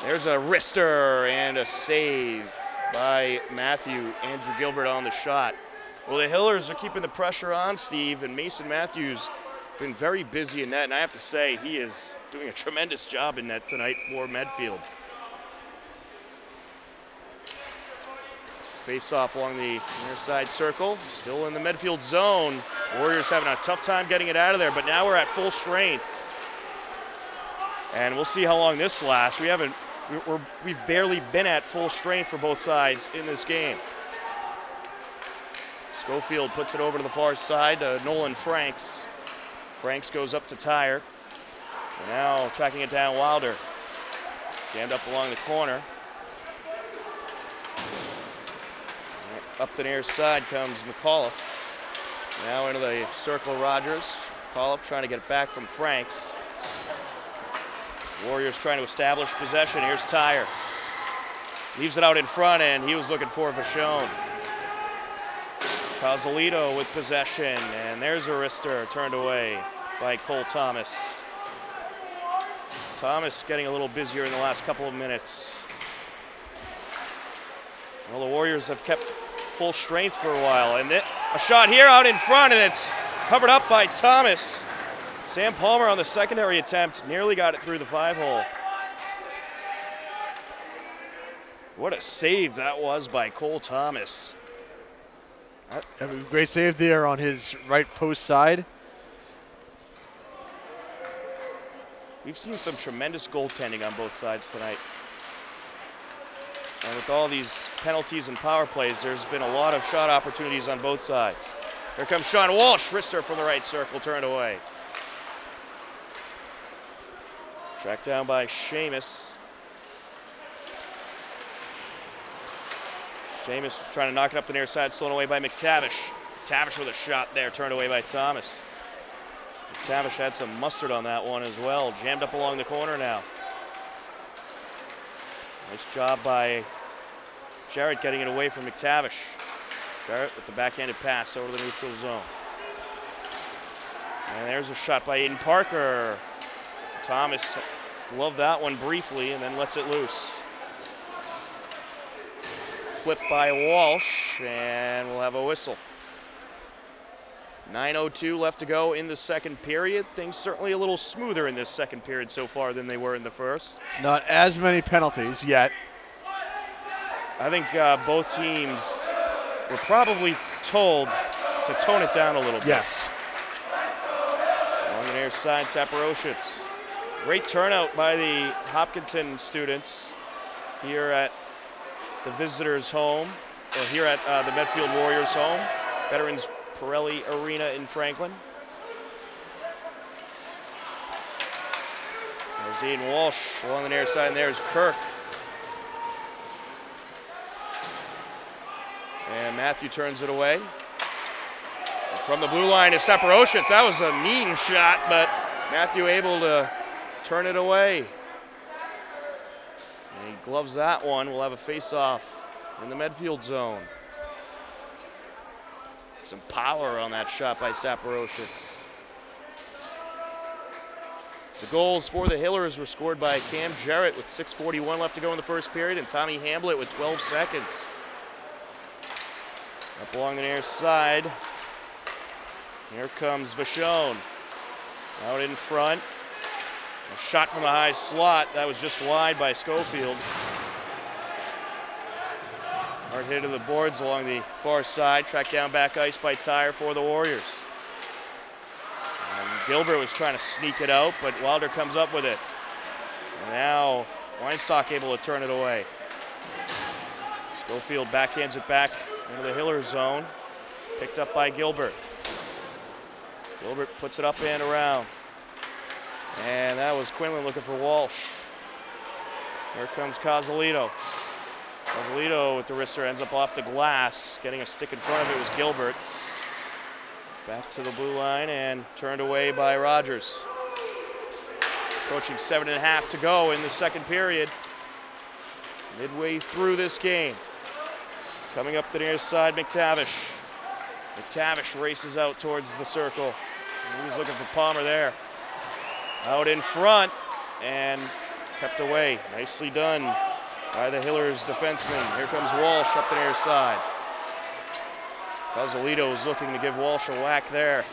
There's a wrister and a save by Matthew. Andrew Gilbert on the shot. Well, the Hillers are keeping the pressure on Steve, and Mason Matthews been very busy in that, and I have to say he is doing a tremendous job in that tonight for Medfield. Face off along the near side circle, still in the Medfield zone. Warriors having a tough time getting it out of there, but now we're at full strength. And we'll see how long this lasts. We haven't, we're, we've barely been at full strength for both sides in this game. Schofield puts it over to the far side to Nolan Franks. Franks goes up to Tyre. And now tracking it down Wilder. Jammed up along the corner. Up the near side comes McAuliffe. Now into the circle Rogers. McAuliffe trying to get it back from Franks. Warriors trying to establish possession. Here's Tyre. Leaves it out in front, and he was looking for Vachon. Cazalito with possession, and there's a turned away by Cole Thomas. Thomas getting a little busier in the last couple of minutes. Well, the Warriors have kept full strength for a while. And a shot here out in front, and it's covered up by Thomas. Sam Palmer on the secondary attempt nearly got it through the five hole. What a save that was by Cole Thomas. Great save there on his right post side. We've seen some tremendous goaltending on both sides tonight. And with all these penalties and power plays, there's been a lot of shot opportunities on both sides. Here comes Sean Walsh, wrister from the right circle, turned away. Tracked down by Seamus. Seamus trying to knock it up the near side, stolen away by McTavish. McTavish with a shot there, turned away by Thomas. McTavish had some mustard on that one as well, jammed up along the corner now. Nice job by Jarrett getting it away from McTavish. Jarrett with the backhanded pass over the neutral zone. And there's a shot by Aiden Parker. Thomas loved that one briefly and then lets it loose. Flip by Walsh, and we'll have a whistle. 9.02 left to go in the second period. Things certainly a little smoother in this second period so far than they were in the first. Not as many penalties yet. I think uh, both teams were probably told to tone it down a little bit. Yes. On the near side, Saporositz. Great turnout by the Hopkinton students here at the visitors' home, or here at uh, the Medfield Warriors' home, Veterans Pirelli Arena in Franklin. There's Aiden Walsh along the near side, and there's Kirk. And Matthew turns it away. And from the blue line is Saporositz. That was a mean shot, but Matthew able to turn it away. And he gloves that one. We'll have a face-off in the Medfield zone. Some power on that shot by Saporositz. The goals for the Hillers were scored by Cam Jarrett with 6.41 left to go in the first period and Tommy Hamblett with 12 seconds. Up along the near side. Here comes Vachon. Out in front. A shot from the high slot. That was just wide by Schofield. Hard hit to the boards along the far side. Tracked down back ice by Tyre for the Warriors. And Gilbert was trying to sneak it out, but Wilder comes up with it. And now Weinstock able to turn it away. Schofield backhands it back into the Hiller zone. Picked up by Gilbert. Gilbert puts it up and around. And that was Quinlan looking for Walsh. Here comes Cazalito. Cazalito with the wrister ends up off the glass. Getting a stick in front of it was Gilbert. Back to the blue line and turned away by Rogers. Approaching seven and a half to go in the second period. Midway through this game. Coming up the near side, McTavish. McTavish races out towards the circle. He's looking for Palmer there. Out in front and kept away. Nicely done by the Hillers defenseman. Here comes Walsh up the near side. Cazalito is looking to give Walsh a whack there.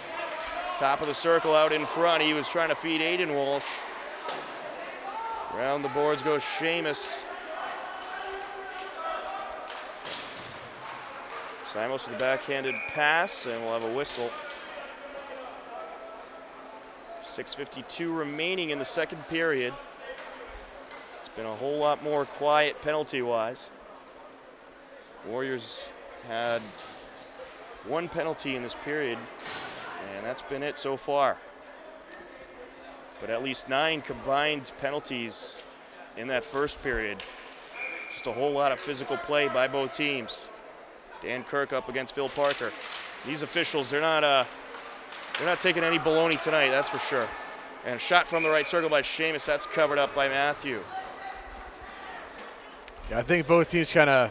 Top of the circle out in front. He was trying to feed Aiden Walsh. Around the boards goes Seamus. Simos with a backhanded pass, and we'll have a whistle. 6.52 remaining in the second period. It's been a whole lot more quiet penalty-wise. Warriors had one penalty in this period, and that's been it so far. But at least nine combined penalties in that first period. Just a whole lot of physical play by both teams. Dan Kirk up against Phil Parker. These officials, they're not uh, they're not taking any baloney tonight, that's for sure. And a shot from the right circle by Seamus. That's covered up by Matthew. Yeah, I think both teams kind of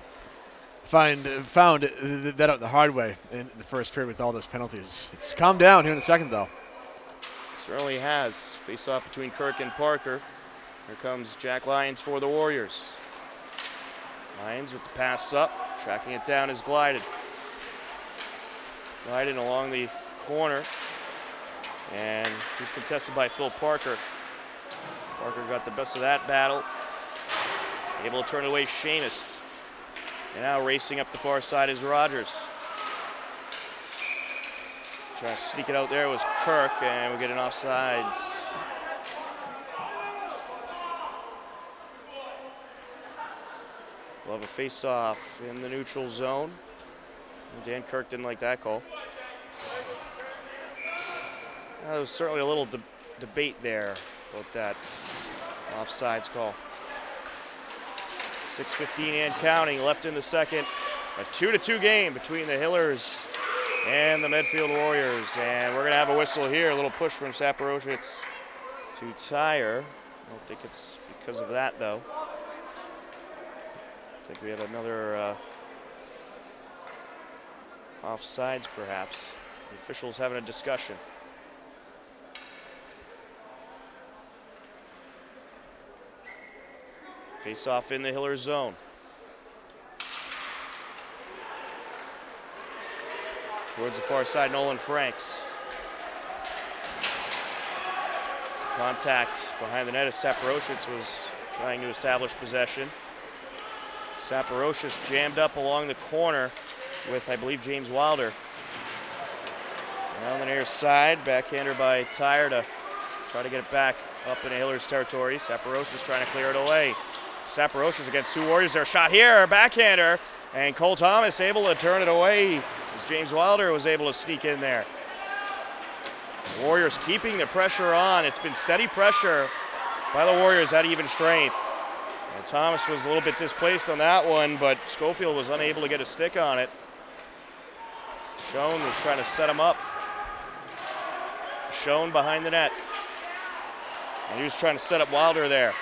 find found that out the hard way in the first period with all those penalties. It's calmed down here in the second, though. Certainly has. Face off between Kirk and Parker. Here comes Jack Lyons for the Warriors. Lyons with the pass up. Tracking it down is Glidden. Glidden along the corner. And he's contested by Phil Parker. Parker got the best of that battle. Able to turn away Seamus. And now racing up the far side is Rogers. Trying to sneak it out there was Kirk, and we get an offsides. We'll have a face-off in the neutral zone. Dan Kirk didn't like that call. There was certainly a little de debate there about that offsides call. 6.15 and counting left in the second. A two to two game between the Hillers and the Medfield Warriors. And we're gonna have a whistle here, a little push from Saporositz to Tyre. I don't think it's because of that though. I think we have another uh, offsides perhaps. The officials having a discussion. Face off in the Hiller zone. Towards the far side, Nolan Franks. Some contact behind the net as Saporositz was trying to establish possession. Saporositz jammed up along the corner with, I believe, James Wilder. On the near side, backhander by Tyre to try to get it back up in Hiller's territory. Saporositz trying to clear it away. Saporositz against two Warriors. Their shot here, backhander, and Cole Thomas able to turn it away as James Wilder was able to sneak in there. The Warriors keeping the pressure on. It's been steady pressure by the Warriors at even strength. And Thomas was a little bit displaced on that one, but Schofield was unable to get a stick on it. Schoen was trying to set him up. Schoen behind the net. And he was trying to set up Wilder there.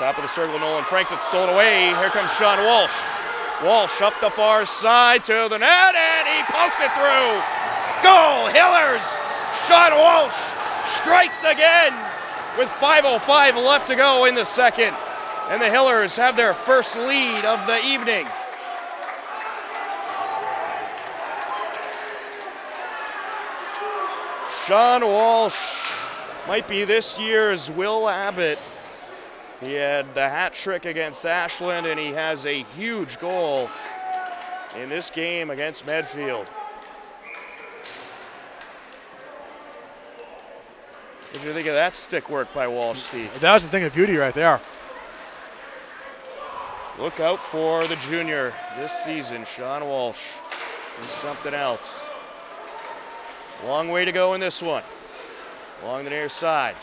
Top of the circle, Nolan Franks. It's stolen away. Here comes Sean Walsh. Walsh up the far side to the net, and he pokes it through. Goal, Hillers. Sean Walsh strikes again with 5.05 left to go in the second. And the Hillers have their first lead of the evening. Sean Walsh might be this year's Will Abbott. He had the hat trick against Ashland, and he has a huge goal in this game against Medfield. What do you think of that stick work by Walsh, Steve? That was the thing of beauty right there. Look out for the junior this season, Sean Walsh. And something else. Long way to go in this one. Along the near side.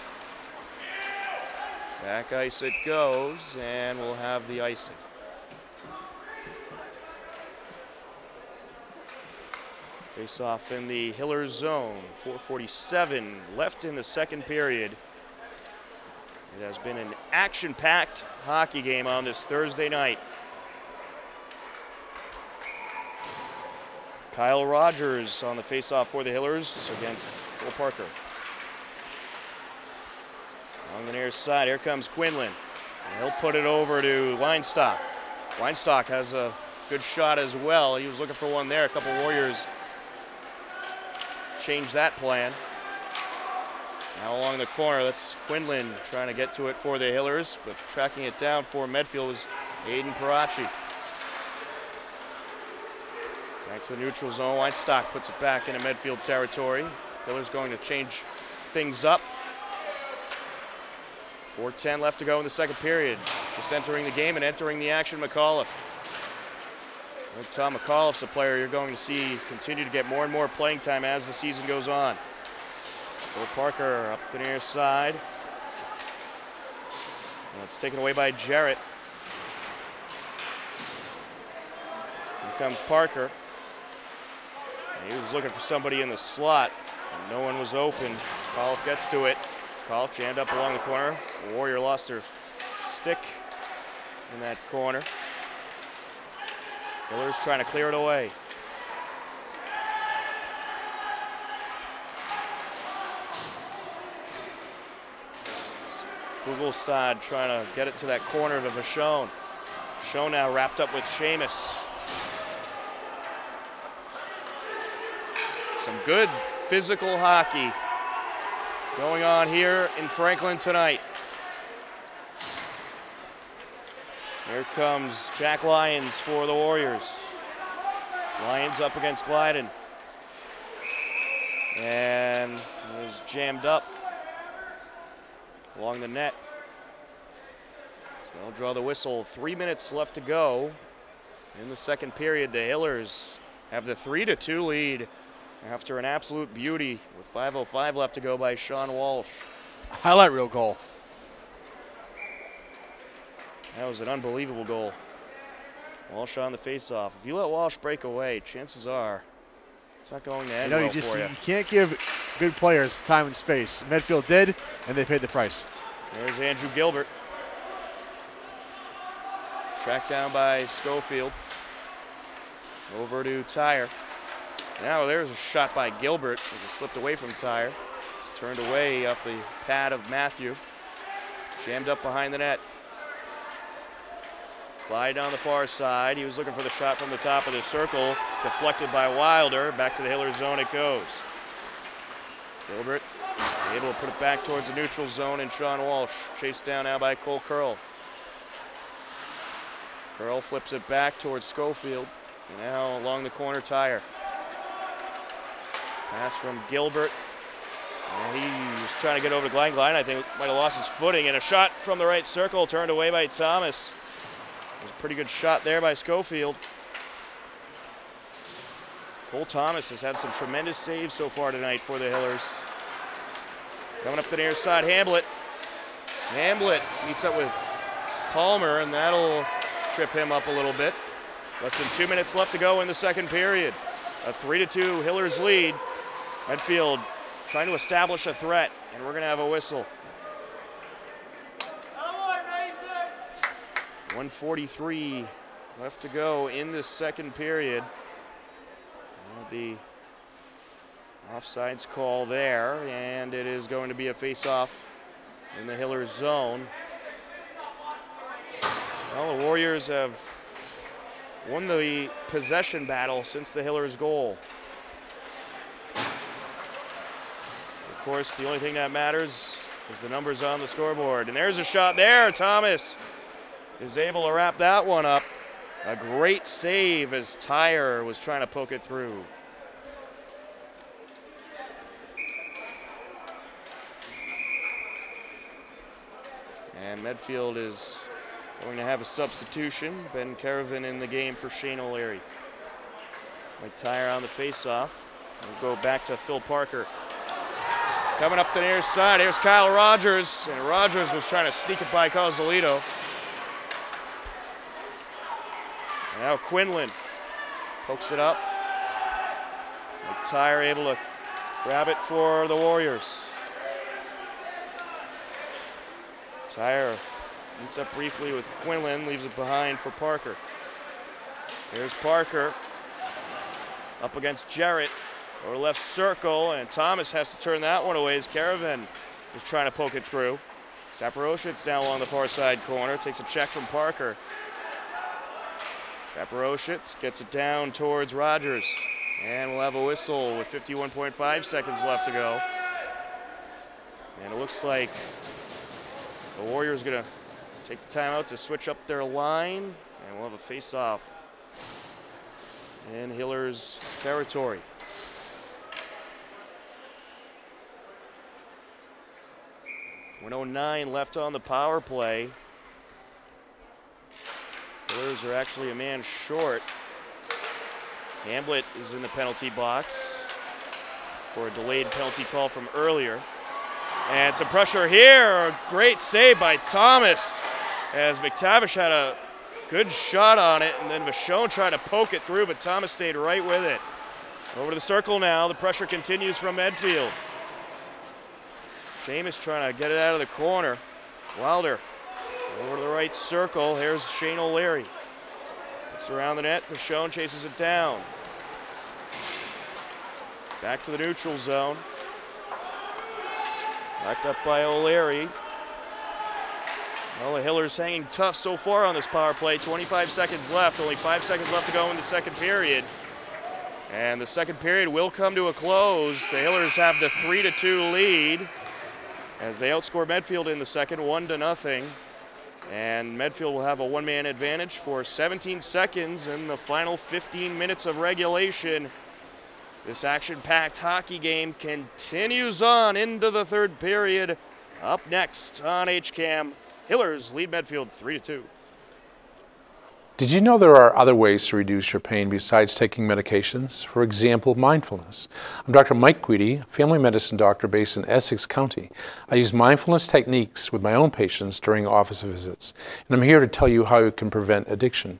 Back ice it goes, and we'll have the icing. Face off in the Hiller zone. 447 left in the second period. It has been an action packed hockey game on this Thursday night. Kyle Rogers on the face-off for the Hillers against Phil Parker. On the near side, here comes Quinlan. And he'll put it over to Weinstock. Weinstock has a good shot as well. He was looking for one there. A couple Warriors changed that plan. Now along the corner, that's Quinlan trying to get to it for the Hillers, but tracking it down for Medfield was Aiden Parachi. Back to the neutral zone. Weinstock puts it back into Medfield territory. Hillers going to change things up. 4.10 left to go in the second period. Just entering the game and entering the action, McAuliffe. Tom McAuliffe's a player you're going to see continue to get more and more playing time as the season goes on. Phil Parker up the near side. And it's taken away by Jarrett. Here comes Parker. And he was looking for somebody in the slot, and no one was open. McAuliffe gets to it. Call jammed up along the corner. Warrior lost their stick in that corner. Miller's trying to clear it away. Fugelstad trying to get it to that corner to Michonne. Michonne now wrapped up with Seamus. Some good physical hockey going on here in Franklin tonight. Here comes Jack Lyons for the Warriors. Lyons up against Glyden. And was jammed up along the net. So they'll draw the whistle. Three minutes left to go in the second period. The Hillers have the three to two lead after an absolute beauty with 5.05 left to go by Sean Walsh. Highlight reel goal. That was an unbelievable goal. Walsh on the faceoff. If you let Walsh break away, chances are it's not going to You end know, well you just you you. can't give good players time and space. Medfield did, and they paid the price. There's Andrew Gilbert. Tracked down by Schofield. Over to Tyre. Now there's a shot by Gilbert as it slipped away from Tyre. It's turned away off the pad of Matthew. Jammed up behind the net. Slide down the far side. He was looking for the shot from the top of the circle. Deflected by Wilder. Back to the Hiller zone it goes. Gilbert able to put it back towards the neutral zone and Sean Walsh chased down now by Cole Curl. Curl flips it back towards Schofield. Now along the corner Tyre. Pass from Gilbert. And he was trying to get over to Glenn. Glenn, I think, might have lost his footing. And a shot from the right circle turned away by Thomas. It was a pretty good shot there by Schofield. Cole Thomas has had some tremendous saves so far tonight for the Hillers. Coming up the near side, Hamblett. Hamblett meets up with Palmer, and that'll trip him up a little bit. Less than two minutes left to go in the second period. A three to two Hillers lead. Medfield trying to establish a threat, and we're gonna have a whistle. 143 left to go in the second period. The offsides call there, and it is going to be a face-off in the Hillers zone. Well, the Warriors have won the possession battle since the Hillers goal. Course, the only thing that matters is the numbers on the scoreboard. And there's a shot there. Thomas is able to wrap that one up. A great save as Tyre was trying to poke it through. And Medfield is going to have a substitution. Ben Caravan in the game for Shane O'Leary. Tyre on the faceoff. We'll go back to Phil Parker. Coming up the near side, here's Kyle Rogers. And Rogers was trying to sneak it by Cazalito. Now Quinlan pokes it up. Tyre able to grab it for the Warriors. Tyre meets up briefly with Quinlan, leaves it behind for Parker. Here's Parker up against Jarrett over left circle, and Thomas has to turn that one away as Caravan is trying to poke it through. Saporositz now along the far side corner, takes a check from Parker. Saporositz gets it down towards Rogers, and we'll have a whistle with 51.5 seconds left to go. And it looks like the Warriors gonna take the timeout to switch up their line, and we'll have a face-off in Hiller's territory. One oh nine left on the power play. Hillers are actually a man short. Hamblett is in the penalty box for a delayed penalty call from earlier. And some pressure here. A great save by Thomas as McTavish had a good shot on it, and then Vachon tried to poke it through, but Thomas stayed right with it. Over to the circle now. The pressure continues from Medfield. Seamus trying to get it out of the corner. Wilder over to the right circle. Here's Shane O'Leary. It's around the net. Vachon chases it down. Back to the neutral zone. Backed up by O'Leary. Well, the Hillers hanging tough so far on this power play. 25 seconds left. Only five seconds left to go in the second period. And the second period will come to a close. The Hillers have the 3 to 2 lead as they outscore Medfield in the second, 1 to nothing. And Medfield will have a one man advantage for 17 seconds in the final 15 minutes of regulation. This action packed hockey game continues on into the third period. Up next on HCAM, Hillers lead Medfield 3 2. Did you know there are other ways to reduce your pain besides taking medications? For example, mindfulness. I'm Dr. Mike Guidi, family medicine doctor based in Essex County. I use mindfulness techniques with my own patients during office visits, and I'm here to tell you how you can prevent addiction.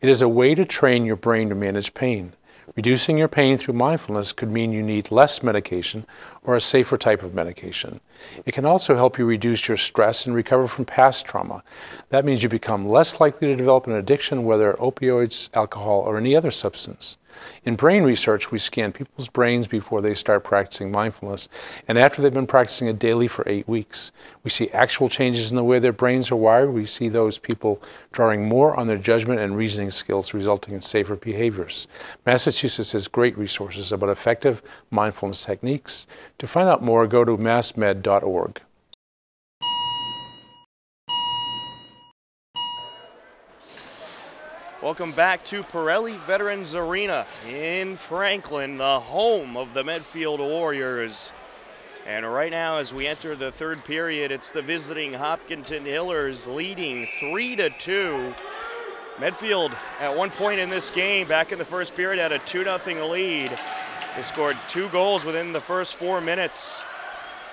It is a way to train your brain to manage pain. Reducing your pain through mindfulness could mean you need less medication or a safer type of medication. It can also help you reduce your stress and recover from past trauma. That means you become less likely to develop an addiction, whether opioids, alcohol, or any other substance. In brain research, we scan people's brains before they start practicing mindfulness, and after they've been practicing it daily for eight weeks. We see actual changes in the way their brains are wired. We see those people drawing more on their judgment and reasoning skills, resulting in safer behaviors. Massachusetts has great resources about effective mindfulness techniques. To find out more, go to massmed.org. Welcome back to Pirelli Veterans Arena in Franklin, the home of the Medfield Warriors. And right now, as we enter the third period, it's the visiting Hopkinton Hillers leading 3 to 2. Medfield, at one point in this game, back in the first period, had a 2 0 lead. They scored two goals within the first four minutes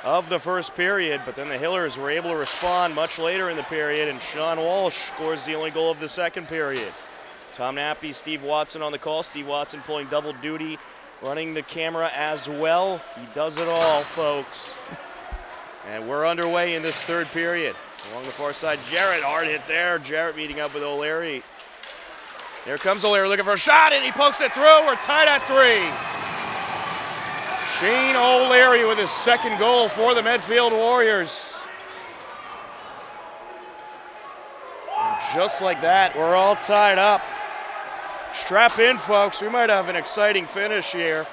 of the first period, but then the Hillers were able to respond much later in the period, and Sean Walsh scores the only goal of the second period. Tom Nappy, Steve Watson on the call. Steve Watson pulling double duty, running the camera as well. He does it all, folks. And we're underway in this third period. Along the far side, Jarrett, hard hit there. Jarrett meeting up with O'Leary. There comes O'Leary looking for a shot, and he pokes it through. We're tied at three. Shane O'Leary with his second goal for the Medfield Warriors. Just like that, we're all tied up. Strap in, folks. We might have an exciting finish here.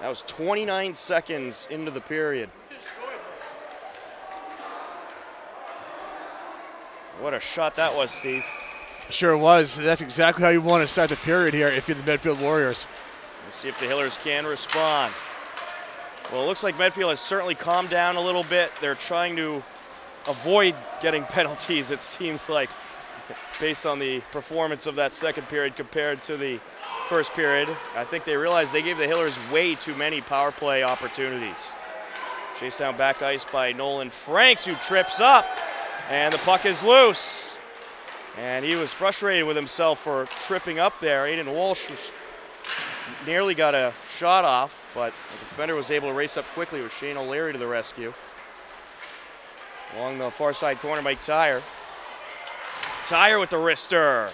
That was 29 seconds into the period. What a shot that was, Steve. Sure was. That's exactly how you want to start the period here if you're the Medfield Warriors. Let's see if the Hillers can respond. Well, it looks like Medfield has certainly calmed down a little bit. They're trying to avoid getting penalties, it seems like based on the performance of that second period compared to the first period. I think they realized they gave the Hillers way too many power play opportunities. Chased down back ice by Nolan Franks, who trips up, and the puck is loose. And he was frustrated with himself for tripping up there. Aiden Walsh nearly got a shot off, but the defender was able to race up quickly with Shane O'Leary to the rescue. Along the far side corner, Mike Tyre. Tyre with the wrister.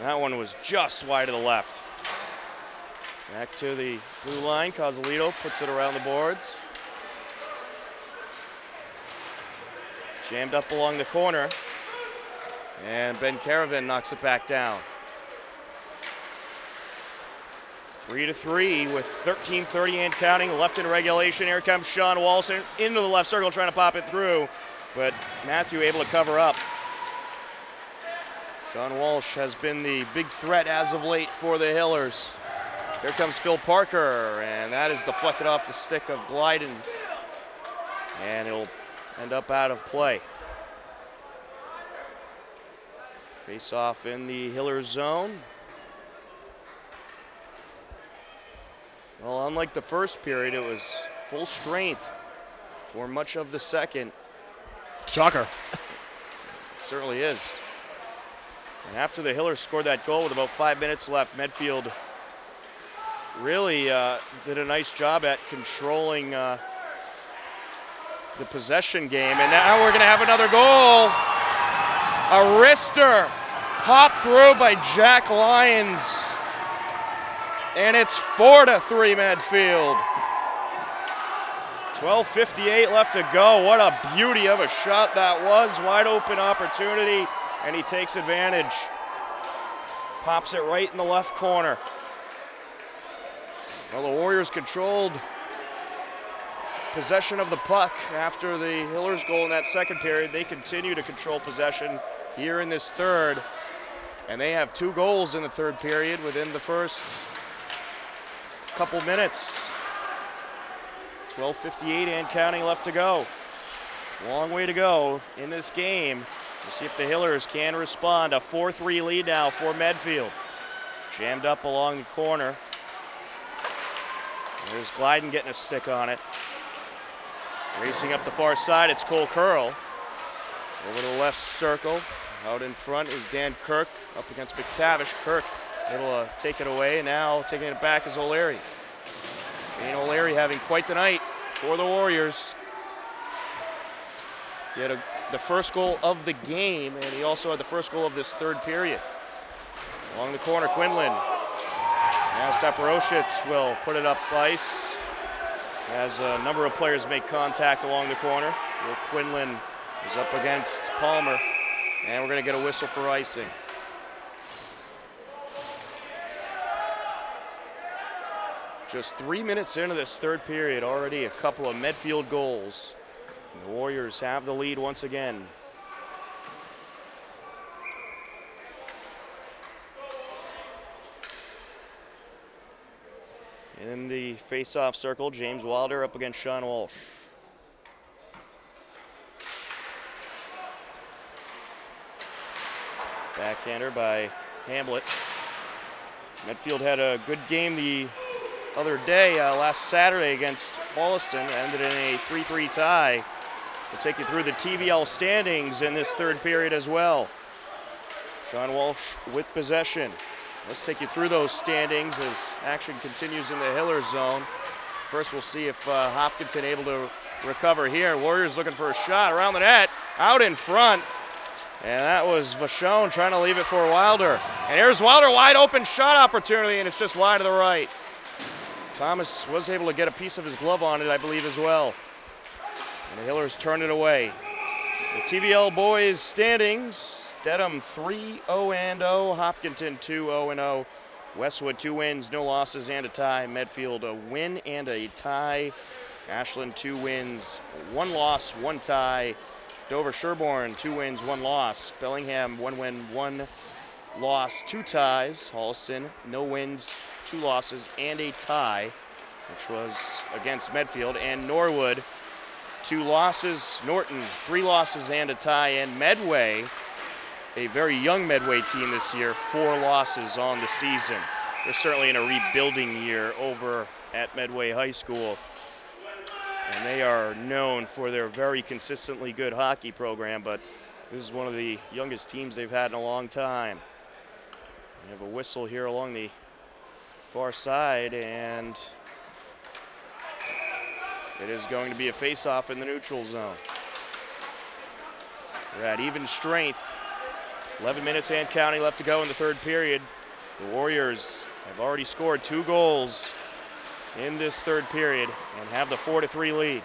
That one was just wide to the left. Back to the blue line. Cazalito puts it around the boards. Jammed up along the corner. And Ben Caravan knocks it back down. Three to three with 13:30 and counting left in regulation. Here comes Sean Walsh into the left circle trying to pop it through, but Matthew able to cover up. Sean Walsh has been the big threat as of late for the Hillers. Here comes Phil Parker, and that is deflected off the stick of Glyden. And it'll end up out of play. Face off in the Hillers zone. Well, unlike the first period, it was full strength for much of the second. Shocker. It certainly is. And after the Hillers scored that goal with about five minutes left, Medfield really uh, did a nice job at controlling uh, the possession game. And now we're going to have another goal. A wrister popped through by Jack Lyons. And it's four to three Medfield. 12.58 left to go. What a beauty of a shot that was. Wide open opportunity and he takes advantage. Pops it right in the left corner. Well, the Warriors controlled possession of the puck after the Hillers goal in that second period. They continue to control possession here in this third. And they have two goals in the third period within the first couple minutes. 12.58 and counting left to go. Long way to go in this game. We'll see if the Hillers can respond. A 4-3 lead now for Medfield. Jammed up along the corner. There's Glyden getting a stick on it. Racing up the far side, it's Cole Curl. Over to the left circle. Out in front is Dan Kirk up against McTavish. Kirk to take it away. Now taking it back is O'Leary. Shane O'Leary having quite the night for the Warriors. He had a, the first goal of the game, and he also had the first goal of this third period. Along the corner, Quinlan. Now Saporositz will put it up ice as a number of players make contact along the corner. Will Quinlan is up against Palmer, and we're going to get a whistle for icing. Just three minutes into this third period, already a couple of Medfield goals. The Warriors have the lead once again. In the face-off circle, James Wilder up against Sean Walsh. Backhander by Hamblett. Medfield had a good game the other day, uh, last Saturday against Wollaston, ended in a 3-3 tie. We'll take you through the TVL standings in this third period as well. Sean Walsh with possession. Let's take you through those standings as action continues in the Hiller zone. First, we'll see if uh, Hopkinton able to recover here. Warriors looking for a shot around the net, out in front. And that was Vachon trying to leave it for Wilder. And here's Wilder, wide open shot opportunity, and it's just wide to the right. Thomas was able to get a piece of his glove on it, I believe, as well. And the Hillers turn it away. The TVL boys standings, Dedham 3-0 0, Hopkinton 2-0 0. Westwood two wins, no losses, and a tie. Medfield a win and a tie. Ashland two wins, one loss, one tie. Dover Sherborn two wins, one loss. Bellingham one win, one loss, two ties. Holliston no wins, two losses, and a tie, which was against Medfield. And Norwood two losses. Norton three losses and a tie. And Medway a very young Medway team this year, four losses on the season. They're certainly in a rebuilding year over at Medway High School. And they are known for their very consistently good hockey program, but this is one of the youngest teams they've had in a long time. We have a whistle here along the far side, and it is going to be a face-off in the neutral zone. We're at even strength 11 minutes and counting left to go in the third period. The Warriors have already scored two goals in this third period and have the 4 to 3 lead.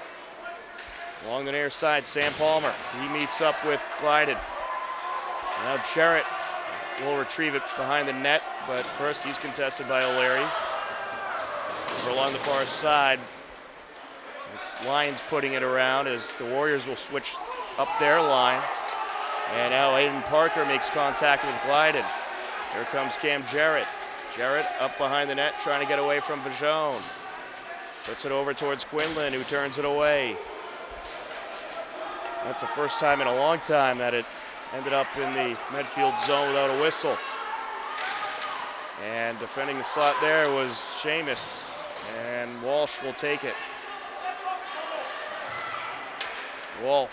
Along the near side, Sam Palmer. He meets up with Glyden. Now Jarrett will retrieve it behind the net, but first he's contested by O'Leary. Over along the far side, Lyons putting it around as the Warriors will switch up their line. And now Aiden Parker makes contact with Glyden. Here comes Cam Jarrett. Jarrett up behind the net trying to get away from Vachon. Puts it over towards Quinlan who turns it away. That's the first time in a long time that it ended up in the Medfield zone without a whistle. And defending the slot there was Seamus. And Walsh will take it. Walsh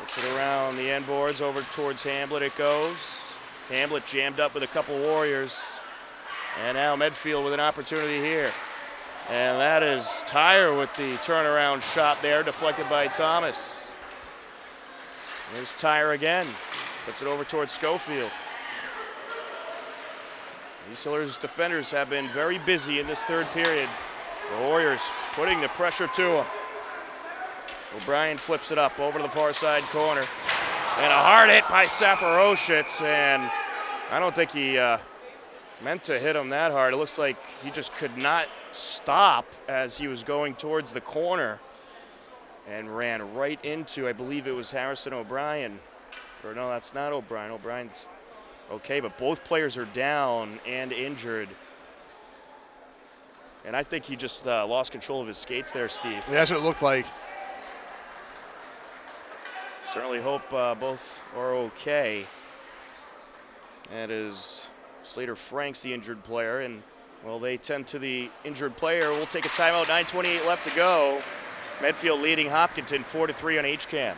Puts it around the end boards over towards Hamblett it goes. Hamblett jammed up with a couple Warriors. And now Medfield with an opportunity here. And that is Tyre with the turnaround shot there, deflected by Thomas. There's Tyre again. Puts it over towards Schofield. These Hillers defenders have been very busy in this third period. The Warriors putting the pressure to them. O'Brien flips it up over to the far side corner. And a hard hit by Saporositz, and I don't think he uh, meant to hit him that hard. It looks like he just could not stop as he was going towards the corner and ran right into, I believe it was Harrison O'Brien. Or no, that's not O'Brien. O'Brien's okay, but both players are down and injured. And I think he just uh, lost control of his skates there, Steve. That's what it looked like. Certainly hope uh, both are okay. That is Slater Franks, the injured player, and well, they tend to the injured player. We'll take a timeout. 9:28 left to go. Medfield leading Hopkinton 4 to 3 on HCAM.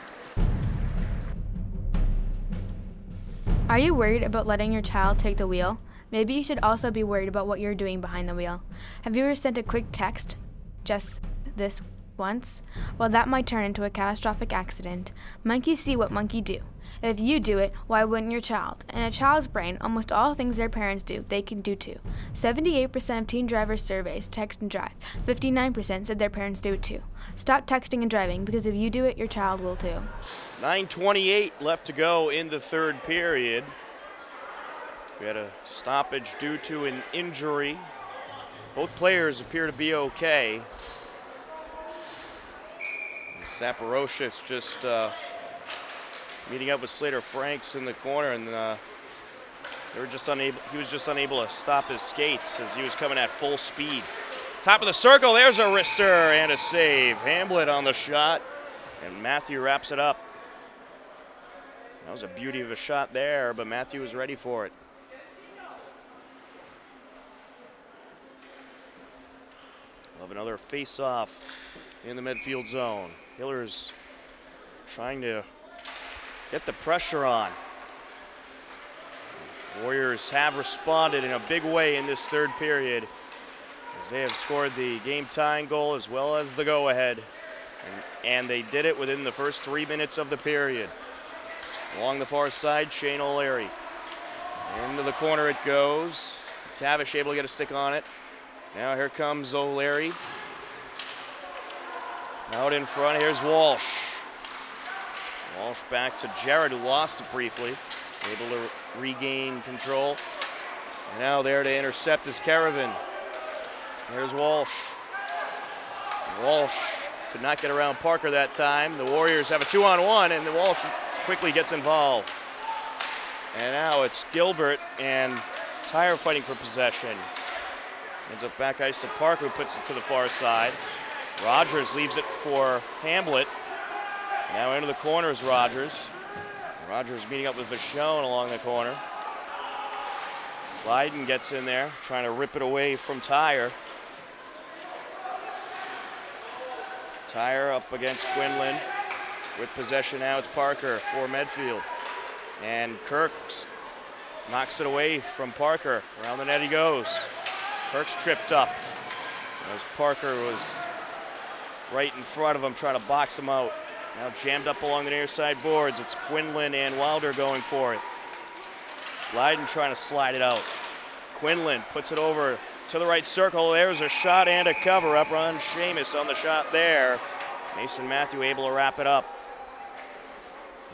Are you worried about letting your child take the wheel? Maybe you should also be worried about what you're doing behind the wheel. Have you ever sent a quick text? Just this once? Well, that might turn into a catastrophic accident. Monkeys see what monkey do. If you do it, why wouldn't your child? In a child's brain, almost all things their parents do, they can do too. 78% of teen drivers surveys text and drive. 59% said their parents do too. Stop texting and driving because if you do it, your child will too. 9.28 left to go in the third period. We had a stoppage due to an injury. Both players appear to be okay. Saporositz just uh, meeting up with Slater Franks in the corner, and uh, they were just unable. He was just unable to stop his skates as he was coming at full speed. Top of the circle, there's a wrister and a save. Hamblett on the shot, and Matthew wraps it up. That was a beauty of a shot there, but Matthew was ready for it. We'll have another face-off in the Medfield zone. Hillers trying to get the pressure on. Warriors have responded in a big way in this third period as they have scored the game tying goal as well as the go ahead. And, and, they did it within the first three minutes of the period. Along the far side, Shane O'Leary. Into the corner it goes. Tavish able to get a stick on it. Now here comes O'Leary. Out in front, here's Walsh. Walsh back to Jarrett, who lost it briefly. Able to regain control. And now there to intercept is Caravan. There's Walsh. Walsh could not get around Parker that time. The Warriors have a two on one, and the Walsh quickly gets involved. And now it's Gilbert and Tyre fighting for possession. Ends up back ice to Parker, who puts it to the far side. Rogers leaves it for Hamblett. Now into the corner is Rogers. Rogers meeting up with Vachon along the corner. Blyden gets in there, trying to rip it away from Tyre. Tyre up against Quinlan. With possession now, it's Parker for Medfield. And Kirks knocks it away from Parker. Around the net he goes. Kirk's tripped up as Parker was right in front of him trying to box him out. Now jammed up along the near side boards. It's Quinlan and Wilder going for it. Blyden trying to slide it out. Quinlan puts it over to the right circle. There's a shot and a cover up. Ron Seamus on the shot there. Mason Matthew able to wrap it up.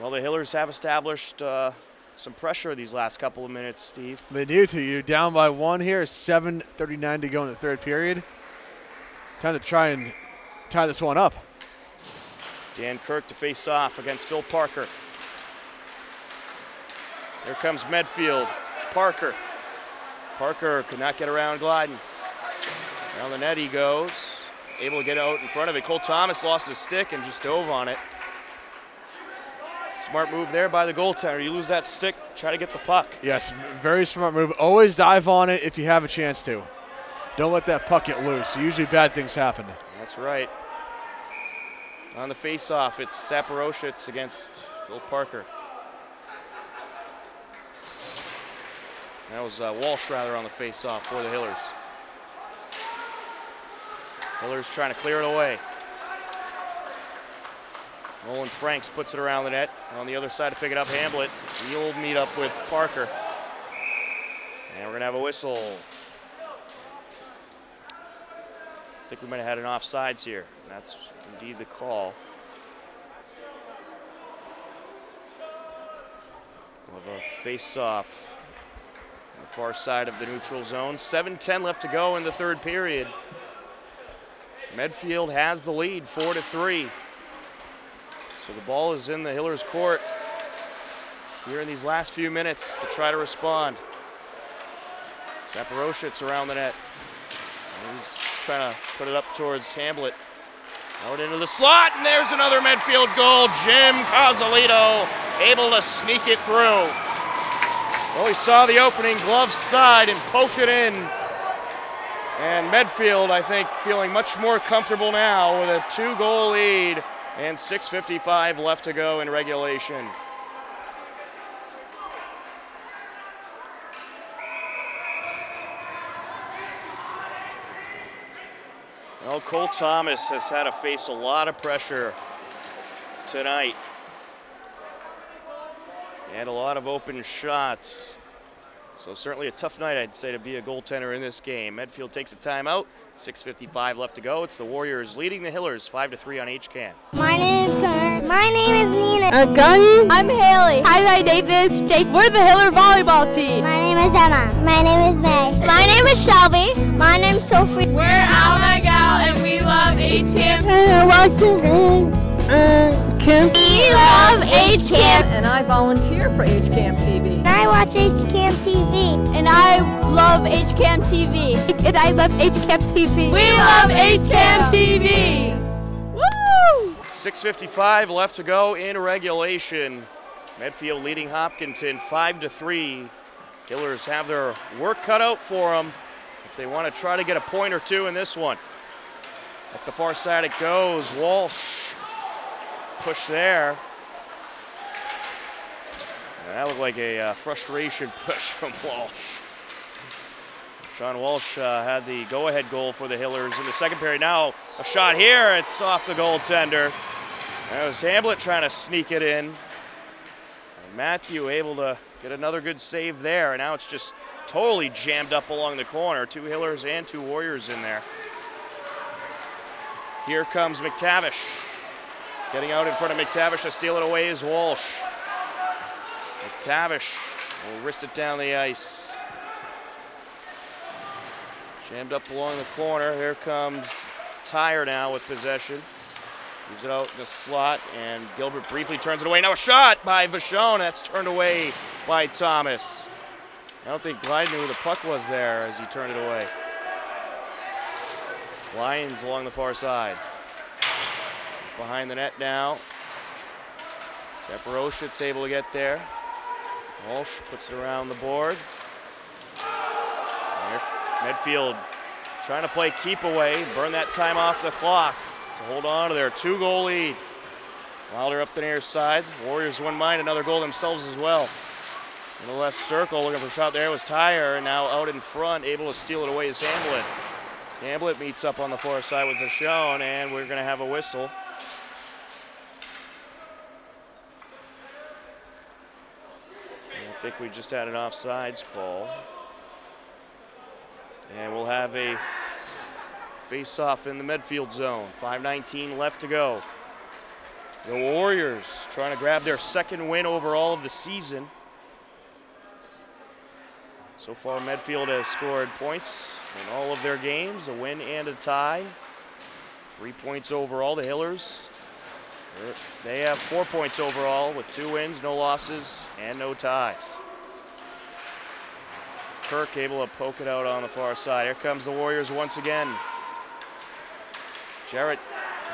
Well, the Hillers have established uh, some pressure these last couple of minutes, Steve. They do to you. Down by one here. 7.39 to go in the third period. Time to try and tie this one up. Dan Kirk to face off against Phil Parker. Here comes Medfield. Parker. Parker could not get around Glyden. Around the net he goes. Able to get out in front of it. Cole Thomas lost his stick and just dove on it. Smart move there by the goaltender. You lose that stick, try to get the puck. Yes, very smart move. Always dive on it if you have a chance to. Don't let that puck get loose. Usually bad things happen. That's right. On the face-off, it's Saporositz against Phil Parker. That was uh, Walsh, rather, on the face-off for the Hillers. Hillers trying to clear it away. Nolan Franks puts it around the net. On the other side to pick it up, Hamblett. He'll meet up with Parker. And we're going to have a whistle. I think we might have had an offsides here. That's indeed the call. We'll have a face-off on the far side of the neutral zone. 7-10 left to go in the third period. Medfield has the lead, four to three. So the ball is in the Hillers court here in these last few minutes to try to respond. Saporositz around the net. He's trying to put it up towards Hamblett. Out into the slot, and there's another Medfield goal. Jim Cazalito able to sneak it through. Well, he saw the opening glove side and poked it in. And Medfield, I think, feeling much more comfortable now with a two goal lead and 6.55 left to go in regulation. Well, Cole Thomas has had to face a lot of pressure tonight. And a lot of open shots. So certainly a tough night, I'd say, to be a goaltender in this game. Medfield takes a timeout. 6.55 left to go. It's the Warriors leading the Hillers 5 to 3 on HCAM. My name is Kurt. My name is Nina. Uh, I'm Gunny. I'm Haley. Hi, I'm Davis. Jake. We're the Hiller volleyball team. My name is Emma. My name is May. My name is Shelby. My name's Sophie. We're Alma Gal and we love HCAM. Uh, watching uh, camp. We love HCAM. And I volunteer for HCAM TV. And I watch HCAM TV. And I love HCAM TV. And I love HCAM TV. We love HCAM TV. Woo! 6.55 left to go in regulation. Medfield leading Hopkinton 5 to 3. Hillers have their work cut out for them if they want to try to get a point or two in this one. At the far side it goes. Walsh push there. And that looked like a uh, frustration push from Walsh. Sean Walsh uh, had the go-ahead goal for the Hillers in the second period. Now a shot here, it's off the goaltender. That was Hamblett trying to sneak it in. And Matthew able to get another good save there. And now it's just totally jammed up along the corner. Two Hillers and two Warriors in there. Here comes McTavish. Getting out in front of McTavish to steal it away is Walsh. McTavish will wrist it down the ice. Jammed up along the corner. Here comes Tyre now with possession. Moves it out in the slot, and Gilbert briefly turns it away. Now a shot by Vachon. That's turned away by Thomas. I don't think Glide knew who the puck was there as he turned it away. Lyons along the far side. Behind the net now. Saporositz able to get there. Walsh puts it around the board. Medfield trying to play keep away, burn that time off the clock to hold on to their two goal lead. Wilder up the near side. Warriors one mind another goal themselves as well. In the left circle, looking for a shot there was Tyre, now out in front, able to steal it away is Hamblett. Hamblett meets up on the far side with Vachon, and we're going to have a whistle. I think we just had an offsides call. And we'll have a face-off in the Medfield zone. 5.19 left to go. The Warriors trying to grab their second win overall of the season. So far, Medfield has scored points in all of their games, a win and a tie. Three points overall. The Hillers, they have four points overall with two wins, no losses, and no ties. Kirk able to poke it out on the far side. Here comes the Warriors once again. Jarrett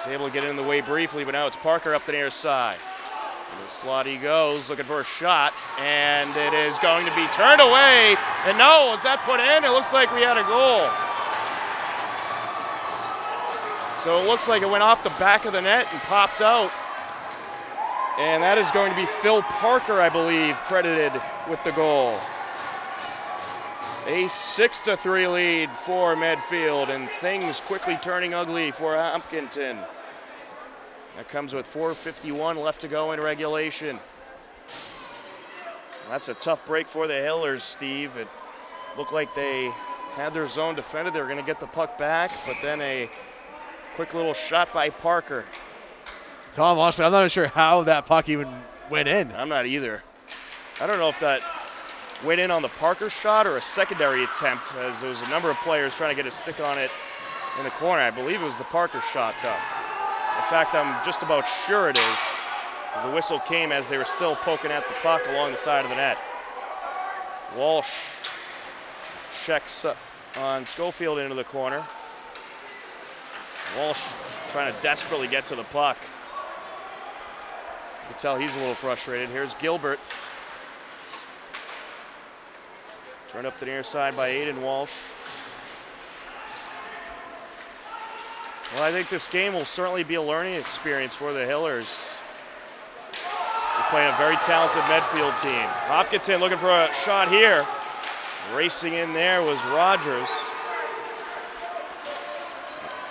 is able to get in the way briefly, but now it's Parker up the near side. The slot he goes, looking for a shot, and it is going to be turned away. And no, was that put in? It looks like we had a goal. So it looks like it went off the back of the net and popped out. And that is going to be Phil Parker, I believe, credited with the goal. A 6 to 3 lead for Medfield, and things quickly turning ugly for Hopkinton. That comes with 4.51 left to go in regulation. That's a tough break for the Hillers, Steve. It looked like they had their zone defended. They were going to get the puck back, but then a quick little shot by Parker. Tom, honestly, I'm not sure how that puck even went in. I'm not either. I don't know if that went in on the Parker shot or a secondary attempt, as there was a number of players trying to get a stick on it in the corner. I believe it was the Parker shot, though. In fact, I'm just about sure it is, as the whistle came as they were still poking at the puck along the side of the net. Walsh checks on Schofield into the corner. Walsh trying to desperately get to the puck. You can tell he's a little frustrated. Here's Gilbert. Turned up the near side by Aiden Walsh. Well, I think this game will certainly be a learning experience for the Hillers. They're playing a very talented Medfield team. Hopkinton looking for a shot here. Racing in there was Rogers.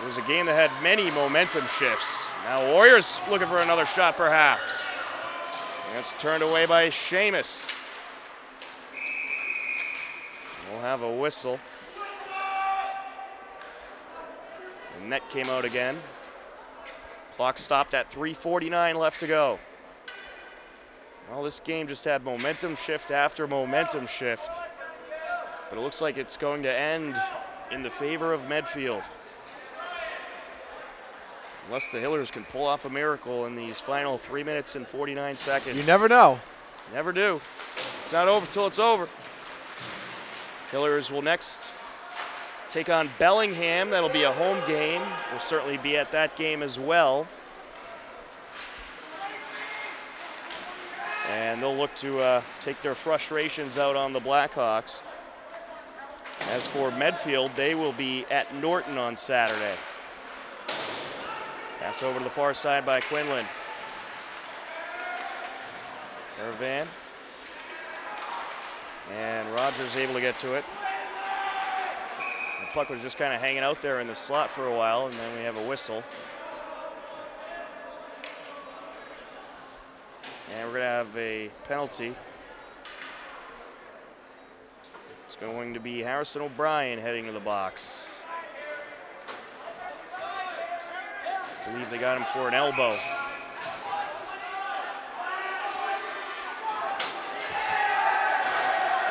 It was a game that had many momentum shifts. Now Warriors looking for another shot perhaps. That's turned away by Seamus. We'll have a whistle. The net came out again. Clock stopped at 3.49 left to go. Well, this game just had momentum shift after momentum shift. But it looks like it's going to end in the favor of Medfield. Unless the Hillers can pull off a miracle in these final three minutes and 49 seconds. You never know. Never do. It's not over till it's over. Hillers will next take on Bellingham. That'll be a home game. We'll certainly be at that game as well. And they'll look to uh, take their frustrations out on the Blackhawks. As for Medfield, they will be at Norton on Saturday. Pass over to the far side by Quinlan. Irvan. And Rogers able to get to it. Puck was just kind of hanging out there in the slot for a while, and then we have a whistle. And we're going to have a penalty. It's going to be Harrison O'Brien heading to the box. I believe they got him for an elbow.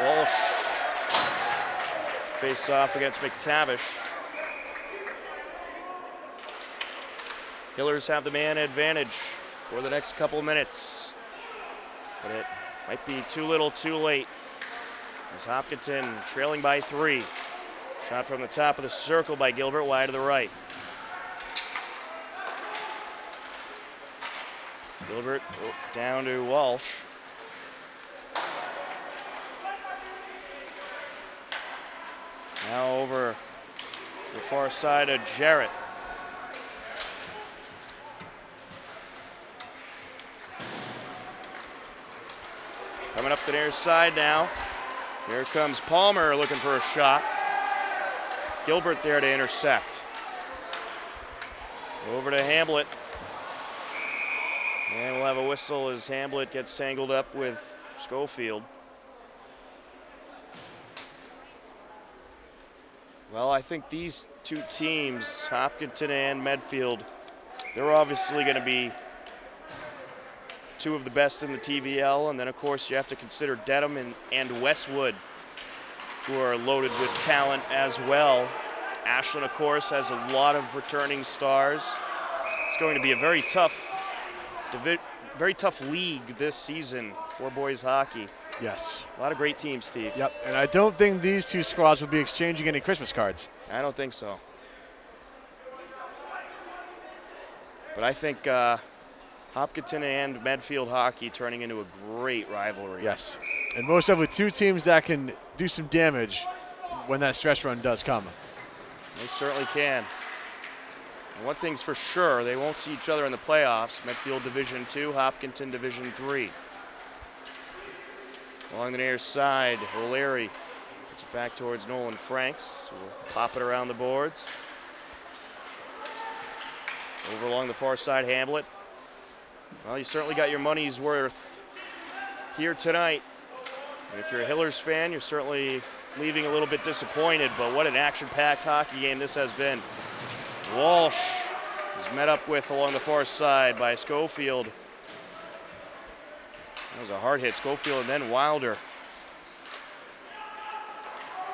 Walsh face off against McTavish. Hillers have the man advantage for the next couple minutes. But it might be too little too late. As Hopkinton trailing by three. Shot from the top of the circle by Gilbert, wide to the right. Gilbert oh, down to Walsh. Now over the far side of Jarrett. Coming up the near side now. Here comes Palmer looking for a shot. Gilbert there to intercept. Over to Hamblett. And we'll have a whistle as Hamblett gets tangled up with Schofield. Well, I think these two teams, Hopkinton and Medfield, they're obviously going to be two of the best in the TVL. And then, of course, you have to consider Dedham and, and Westwood, who are loaded with talent as well. Ashland, of course, has a lot of returning stars. It's going to be a very tough, very tough league this season for boys hockey. Yes. A lot of great teams, Steve. Yep. And I don't think these two squads will be exchanging any Christmas cards. I don't think so. But I think uh, Hopkinton and Medfield hockey turning into a great rivalry. Yes. And most of with two teams that can do some damage when that stretch run does come. They certainly can. And one thing's for sure, they won't see each other in the playoffs. Medfield Division Two, Hopkinton Division Three. Along the near side, O'Leary gets it back towards Nolan Franks. We'll pop it around the boards. Over along the far side, Hamblett. Well, you certainly got your money's worth here tonight. And if you're a Hillers fan, you're certainly leaving a little bit disappointed, but what an action-packed hockey game this has been. Walsh is met up with along the far side by Schofield. That was a hard hit, Schofield and then Wilder.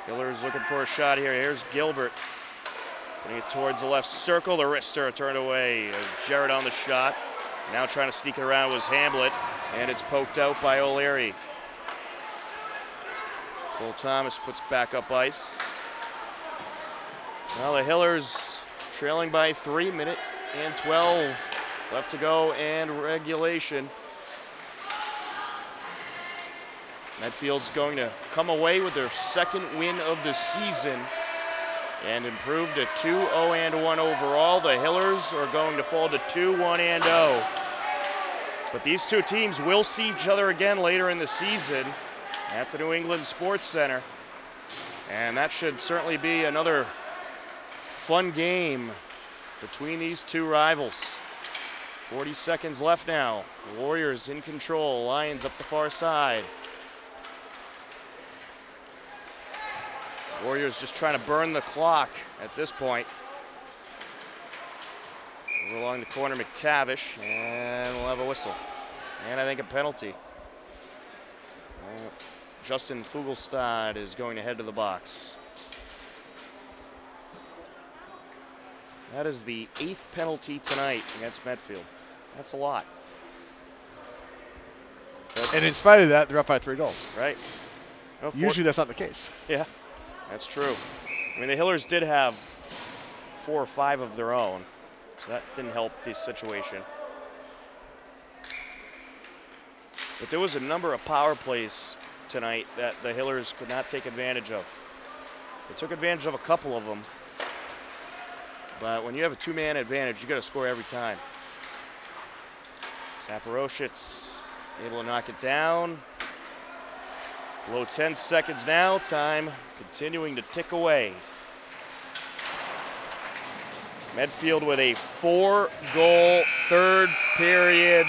Hillers looking for a shot here. Here's Gilbert. Putting it towards the left circle. The wrister turned away. Uh, Jarrett on the shot. Now trying to sneak it around was Hamblett, and it's poked out by O'Leary. Cole Thomas puts back up ice. Well, the Hillers trailing by three minute and 12 left to go and regulation. Medfield's going to come away with their second win of the season and improve to 2-0 and 1 overall. The Hillers are going to fall to 2-1 and 0. But these two teams will see each other again later in the season at the New England Sports Center. And that should certainly be another fun game between these two rivals. 40 seconds left now. Warriors in control. Lyons up the far side. Warriors just trying to burn the clock at this point. Over along the corner, McTavish, and we'll have a whistle. And I think a penalty. Justin Fugelstad is going to head to the box. That is the eighth penalty tonight against Medfield. That's a lot. But and in spite of that, they're up by three goals. Right. No, Usually that's not the case. Yeah, that's true. I mean, the Hillers did have four or five of their own, so that didn't help the situation. But there was a number of power plays tonight that the Hillers could not take advantage of. They took advantage of a couple of them, but when you have a two-man advantage, you got to score every time. Saporositz able to knock it down. Below 10 seconds now. Time continuing to tick away. Medfield with a four-goal third period,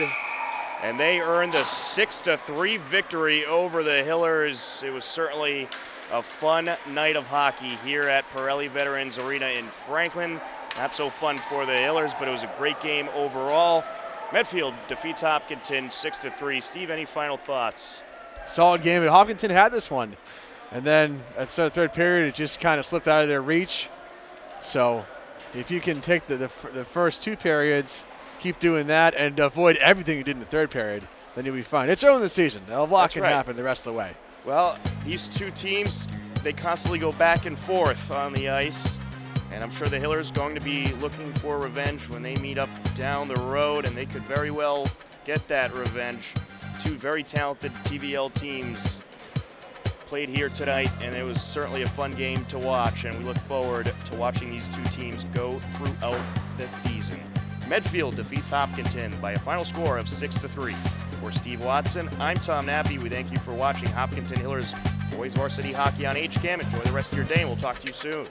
and they earned a six to three victory over the Hillers. It was certainly a fun night of hockey here at Pirelli Veterans Arena in Franklin. Not so fun for the Hillers, but it was a great game overall. Medfield defeats Hopkinton 6 to 3. Steve, any final thoughts? Solid game. But Hopkinton had this one. And then at the third period, it just kind of slipped out of their reach. So if you can take the, the, the, first two periods, keep doing that, and avoid everything you did in the third period, then you'll be fine. It's early in the season. A lot That's can right. happen the rest of the way. Well, these two teams, they constantly go back and forth on the ice. And I'm sure the Hillers going to be looking for revenge when they meet up down the road, and they could very well get that revenge. Two very talented TVL teams played here tonight, and it was certainly a fun game to watch, and we look forward to watching these two teams go throughout this season. Medfield defeats Hopkinton by a final score of 6 to 3. For Steve Watson, I'm Tom Nappy. We thank you for watching Hopkinton Hillers Boys Varsity Hockey on HCAM. Enjoy the rest of your day, and we'll talk to you soon.